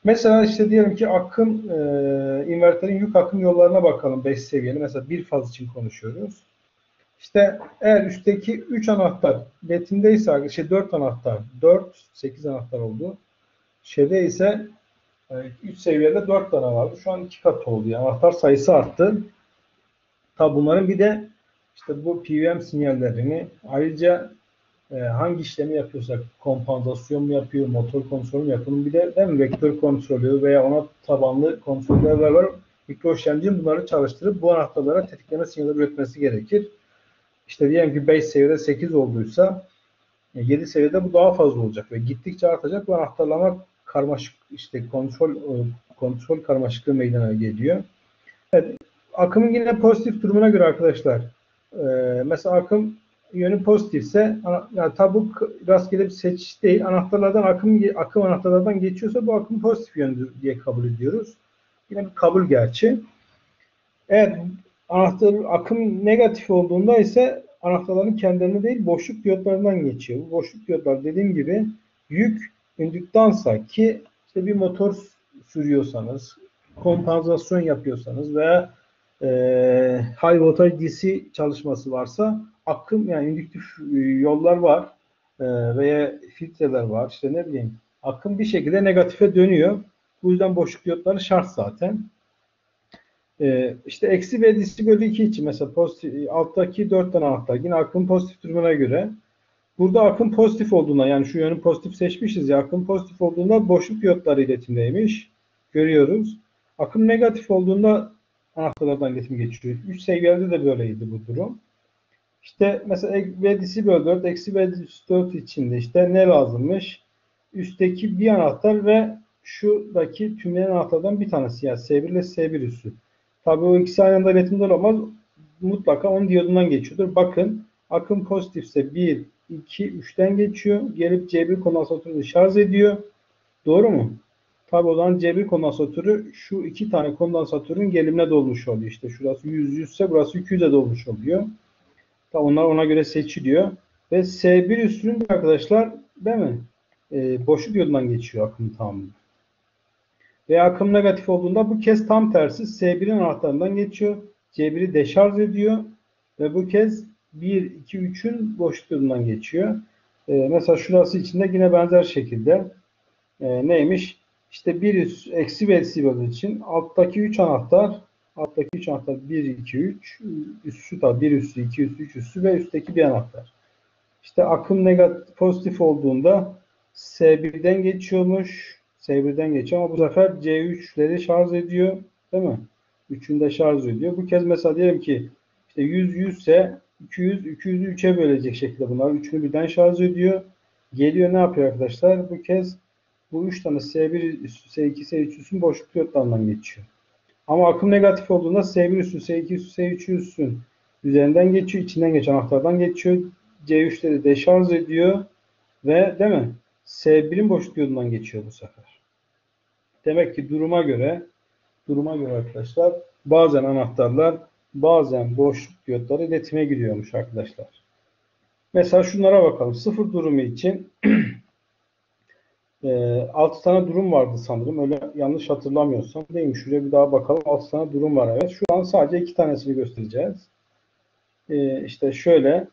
Mesela işte diyelim ki akım, e, invertörün yük akım yollarına bakalım 5 seviyeli. Mesela bir faz için konuşuyoruz. İşte eğer üstteki 3 anahtar iletimdeyse, işte 4 anahtar, 4, 8 anahtar oldu. Şeyde ise 3 seviyede 4 tane vardı. Şu an 2 kat oldu. Yani anahtar sayısı arttı. Tabi bunların bir de işte bu PWM sinyallerini ayrıca e, hangi işlemi yapıyorsak kompansasyon mu yapıyor, motor kontrolü mü yapıyor, bir de değil mi, vektör kontrolü veya ona tabanlı kontroller var. Mikro işlemcinin bunları çalıştırıp bu anahtarlara tetikleme sinyali üretmesi gerekir. İşte diyelim ki 5 seviyede 8 olduysa 7 seviyede bu daha fazla olacak ve gittikçe artacak bu anahtarlama karmaşık işte kontrol kontrol karmaşıklığı meydana geliyor. Evet, akımın yine pozitif durumuna göre arkadaşlar e, mesela akım yönü pozitifse yani tabi bu rastgele bir seçiş değil. Anahtarlardan akım akım anahtarlardan geçiyorsa bu akım pozitif yönlü diye kabul ediyoruz. Yine bir kabul gerçi. Evet anahtar akım negatif olduğunda ise anahtarların kendilerine değil boşluk diyotlarından geçiyor. Bu boşluk diyotlar dediğim gibi yük indüktansa ki işte bir motor sürüyorsanız, kompansasyon yapıyorsanız veya e, high voltage DC çalışması varsa akım yani indüktif yollar var e, veya filtreler var işte ne bileyim akım bir şekilde negatife dönüyor. Bu yüzden boşluk diyotları şart zaten. Ee, işte eksi ve disi bölü 2 için mesela pozitif, alttaki 4 tane anahtar yine akım pozitif durumuna göre burada akım pozitif olduğunda yani şu yönü pozitif seçmişiz ya akım pozitif olduğunda boşluk diyotları iletimdeymiş. Görüyoruz. Akım negatif olduğunda anahtarlardan iletim geçiyor. 3 seviyede de böyleydi bu durum. İşte mesela v disi bölü 4 eksi v disi 4 içinde işte ne lazımmış? Üstteki bir anahtar ve şuradaki tümleyen anahtardan bir tanesi yani S1 ile S1 üssü. Tabi o ikisi aynı anda iletimde olamaz. Mutlaka onun diyodundan geçiyordur. Bakın akım pozitifse 1, 2, 3'ten geçiyor. Gelip C1 kondansatörünü şarj ediyor. Doğru mu? Tabi o zaman C1 kondansatörü şu iki tane kondansatörün gelimine dolmuş oluyor. İşte şurası 100 100 ise burası 200'e dolmuş oluyor. Tabi onlar ona göre seçiliyor. Ve S1 üstünün arkadaşlar değil mi? E, boşluk yolundan geçiyor akım tamamı ve akım negatif olduğunda bu kez tam tersi S1'in anahtarından geçiyor. C1'i deşarj ediyor ve bu kez 1, 2, 3'ün boşluk yolundan geçiyor. Ee, mesela şurası içinde yine benzer şekilde e, neymiş? İşte 1 üst, eksi ve eksi için alttaki 3 anahtar alttaki 3 anahtar 1, 2, 3 üstü tabi 1 üstü, 2 üstü, 3 üstü ve üstteki bir anahtar. İşte akım negatif pozitif olduğunda S1'den geçiyormuş. S1'den geçiyor ama bu sefer C3'leri şarj ediyor. Değil mi? Üçünde şarj ediyor. Bu kez mesela diyelim ki işte 100 100 ise 200 200'ü 3'e bölecek şekilde bunlar. Üçünü birden şarj ediyor. Geliyor ne yapıyor arkadaşlar? Bu kez bu 3 tane S1 üstü, S2, S3 üstün boşluk diyotlarından geçiyor. Ama akım negatif olduğunda S1 üstü, S2 üstü, S3 üstün üzerinden geçiyor. içinden geçen anahtardan geçiyor. C3'leri deşarj ediyor ve değil mi? S1'in boşluk diyodundan geçiyor bu sefer. Demek ki duruma göre duruma göre arkadaşlar bazen anahtarlar bazen boşluk diyotları iletime gidiyormuş arkadaşlar. Mesela şunlara bakalım. Sıfır durumu için (clears throat) e, 6 tane durum vardı sanırım. Öyle yanlış hatırlamıyorsam. Neymiş? Şuraya bir daha bakalım. 6 tane durum var. Evet. Şu an sadece 2 tanesini göstereceğiz. E, işte şöyle.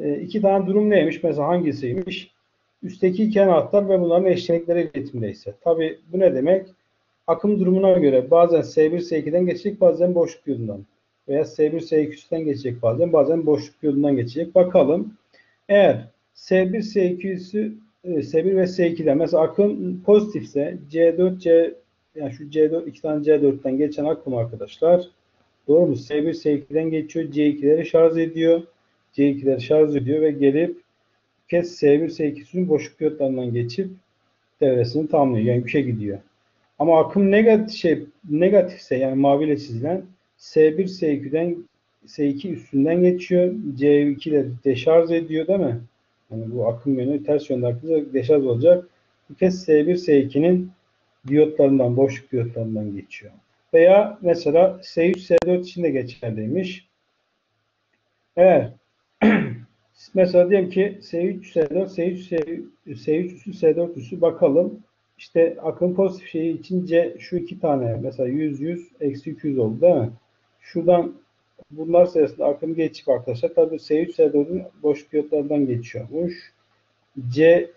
E, iki tane durum neymiş? Mesela hangisiymiş? Üstteki iki anahtar ve bunların eşlenikleri iletimdeyse. Tabi bu ne demek? Akım durumuna göre bazen S1 S2'den geçecek bazen boşluk yolundan. Veya S1 S2'den geçecek bazen bazen boşluk yolundan geçecek. Bakalım. Eğer S1 S2'si S1 ve S2'den mesela akım pozitifse C4 C yani şu C4 iki tane C4'ten geçen akım arkadaşlar doğru mu? S1 S2'den geçiyor. C2'leri şarj ediyor. C2'leri şarj ediyor ve gelip kez S1 S2'sinin boşluk diyotlarından geçip devresini tamamlıyor. Yani 3'e gidiyor. Ama akım negatif şey negatifse yani maviyle çizilen S1 S2'den S2 üstünden geçiyor. C2'leri deşarj ediyor değil mi? Yani bu akım yönü ters yönde arkadaşlar deşarj olacak. Bu kez S1, S2'nin diyotlarından, boşluk diyotlarından geçiyor. Veya mesela S3, S4 için de geçerliymiş. Eğer (clears throat) mesela diyelim ki S3, S4, S3, S3 üssü, S4 üssü bakalım. İşte akım pozitif şeyi için C şu iki tane mesela 100, 100, eksi 200 oldu değil mi? Şuradan bunlar sayesinde akım geçip arkadaşlar. Tabii S3, S4'ün boş diyotlardan geçiyormuş. C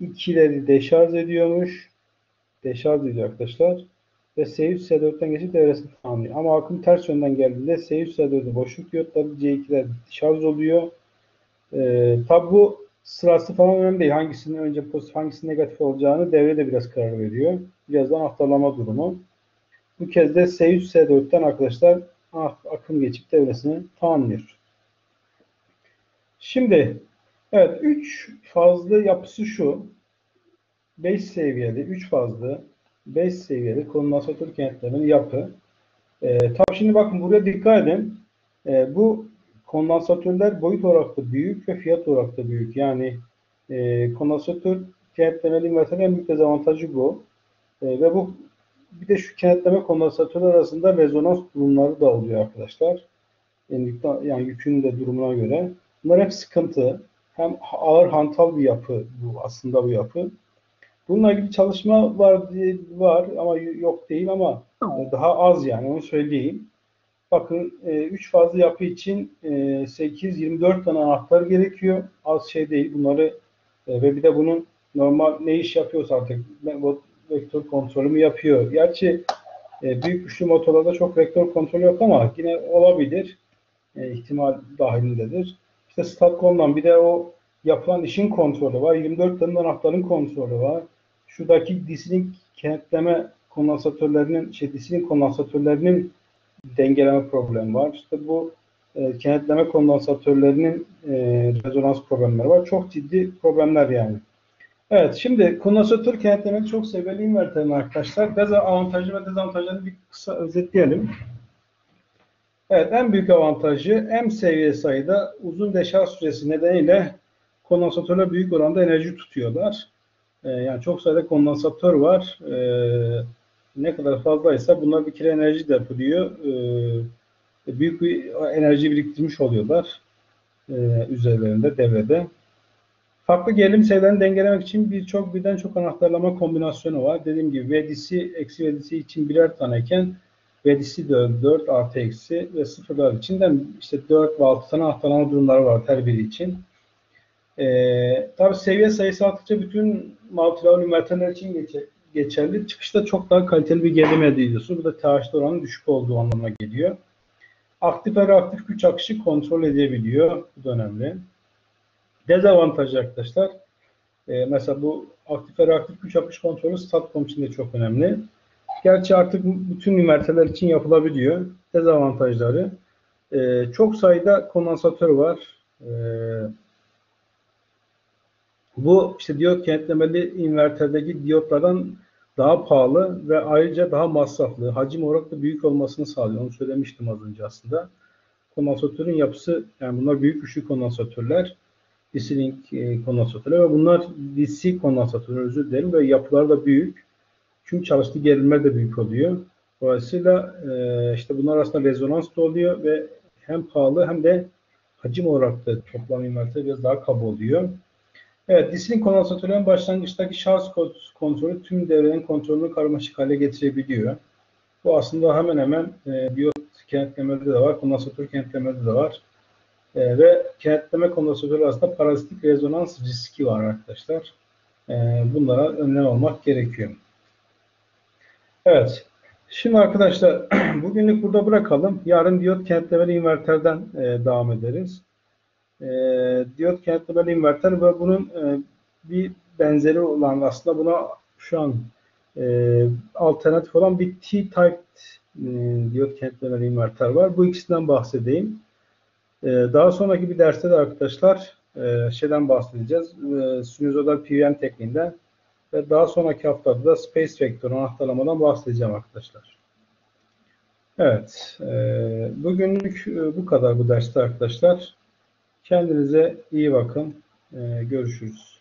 2'leri deşarj ediyormuş. Deşarj ediyor arkadaşlar. Ve S3, S4'ten geçip devresini tamamlıyor. Ama akım ters yönden geldiğinde S3, S4'ün boşluk diyotları C2'ler şarj oluyor. Ee, tabi bu sırası falan önemli değil. Hangisinin önce pozitif, hangisinin negatif olacağını devre de biraz karar veriyor. Birazdan aktarlama durumu. Bu kez de S3, S4'ten arkadaşlar akım geçip devresini tamamlıyor. Şimdi evet 3 fazlı yapısı şu. 5 seviyeli, 3 fazlı 5 seviyeli kondansatör kenetlerinin yapı. E, tabii şimdi bakın buraya dikkat edin. E, bu kondansatörler boyut olarak da büyük ve fiyat olarak da büyük. Yani e, kondansatör kenetlemeli invertörün en büyük dezavantajı bu. E, ve bu bir de şu kenetleme kondansatörler arasında rezonans durumları da oluyor arkadaşlar. Yani, yani yükünün de durumuna göre. Bunlar hep sıkıntı. Hem ağır hantal bir yapı bu aslında bu yapı. Bununla ilgili çalışma var var ama yok değil ama daha az yani onu söyleyeyim. Bakın 3 e, fazla yapı için 8-24 e, tane anahtar gerekiyor. Az şey değil. Bunları e, ve bir de bunun normal ne iş yapıyorsa artık vektör kontrolü mü yapıyor. Gerçi büyük güçlü motorlarda çok vektör kontrolü yok ama yine olabilir. ihtimal dahilindedir. İşte StatCom'dan bir de o yapılan işin kontrolü var. 24 tane anahtarın kontrolü var. Şuradaki dislink kenetleme kondansatörlerinin, şey dislink kondansatörlerinin dengeleme problemi var. İşte bu e, kenetleme kondansatörlerinin e, rezonans problemleri var. Çok ciddi problemler yani. Evet, şimdi kondansatör kenetlemesi çok seviyeli inverterin arkadaşlar. Dezavantajı ve dezavantajlarını bir kısa özetleyelim. Evet, en büyük avantajı M seviye sayıda uzun deşarj süresi nedeniyle kondansatörler büyük oranda enerji tutuyorlar. Ee, yani çok sayıda kondansatör var. Ee, ne kadar fazlaysa bunlar bir kere enerji depoluyor. Ee, büyük bir enerji biriktirmiş oluyorlar e, üzerlerinde, devrede. Farklı gerilim sayılarını dengelemek için birçok birden çok anahtarlama kombinasyonu var. Dediğim gibi VDC, eksi VDC için birer taneyken VDC 4, 4 artı eksi ve sıfırlar için de işte 4 ve 6 tane anahtarlama durumları var her biri için. Ee, tabii seviye sayısı arttıkça bütün multilevel inverterler için geçer, geçerli. Çıkışta çok daha kaliteli bir gerilim elde ediyorsun. Bu da TH'de oranın düşük olduğu anlamına geliyor. Aktif ve reaktif güç akışı kontrol edebiliyor. Bu da önemli. Dezavantajı arkadaşlar. E, mesela bu aktif ve reaktif güç akış kontrolü StatCom için de çok önemli. Gerçi artık bütün inverterler için yapılabiliyor. Dezavantajları. E, çok sayıda kondansatör var. E, bu işte diyot kenetlemeli inverterdeki diyotlardan daha pahalı ve ayrıca daha masraflı, hacim olarak da büyük olmasını sağlıyor. Onu söylemiştim az önce aslında. Kondansatörün yapısı, yani bunlar büyük güçlü kondansatörler. DC-Link e, kondansatörler ve bunlar DC kondansatörler özür dilerim ve yapıları da büyük. Çünkü çalıştığı gerilimler de büyük oluyor. Dolayısıyla e, işte bunlar arasında rezonans da oluyor ve hem pahalı hem de hacim olarak da toplam inverter biraz daha kaba oluyor. Evet, disiplin kondansatörlerin başlangıçtaki şarj kontrolü tüm devrenin kontrolünü karmaşık hale getirebiliyor. Bu aslında hemen hemen e, biyot kenetlemede de var, kondansatör kenetlemede de var. E, ve kenetleme kondansatörü arasında parazitik rezonans riski var arkadaşlar. E, bunlara önlem almak gerekiyor. Evet. Şimdi arkadaşlar (clears throat) bugünlük burada bırakalım. Yarın diyot kenetlemeli inverterden e, devam ederiz e, diyot kenetlemeli inverter ve bunun e, bir benzeri olan aslında buna şu an e, alternatif olan bir T-type e, diyot kenetlemeli inverter var. Bu ikisinden bahsedeyim. E, daha sonraki bir derste de arkadaşlar e, şeyden bahsedeceğiz. E, sinüzodal PWM tekniğinden ve daha sonraki haftada da space vektör anahtarlamadan bahsedeceğim arkadaşlar. Evet, e, bugünlük bu kadar bu derste arkadaşlar. Kendinize iyi bakın. Ee, görüşürüz.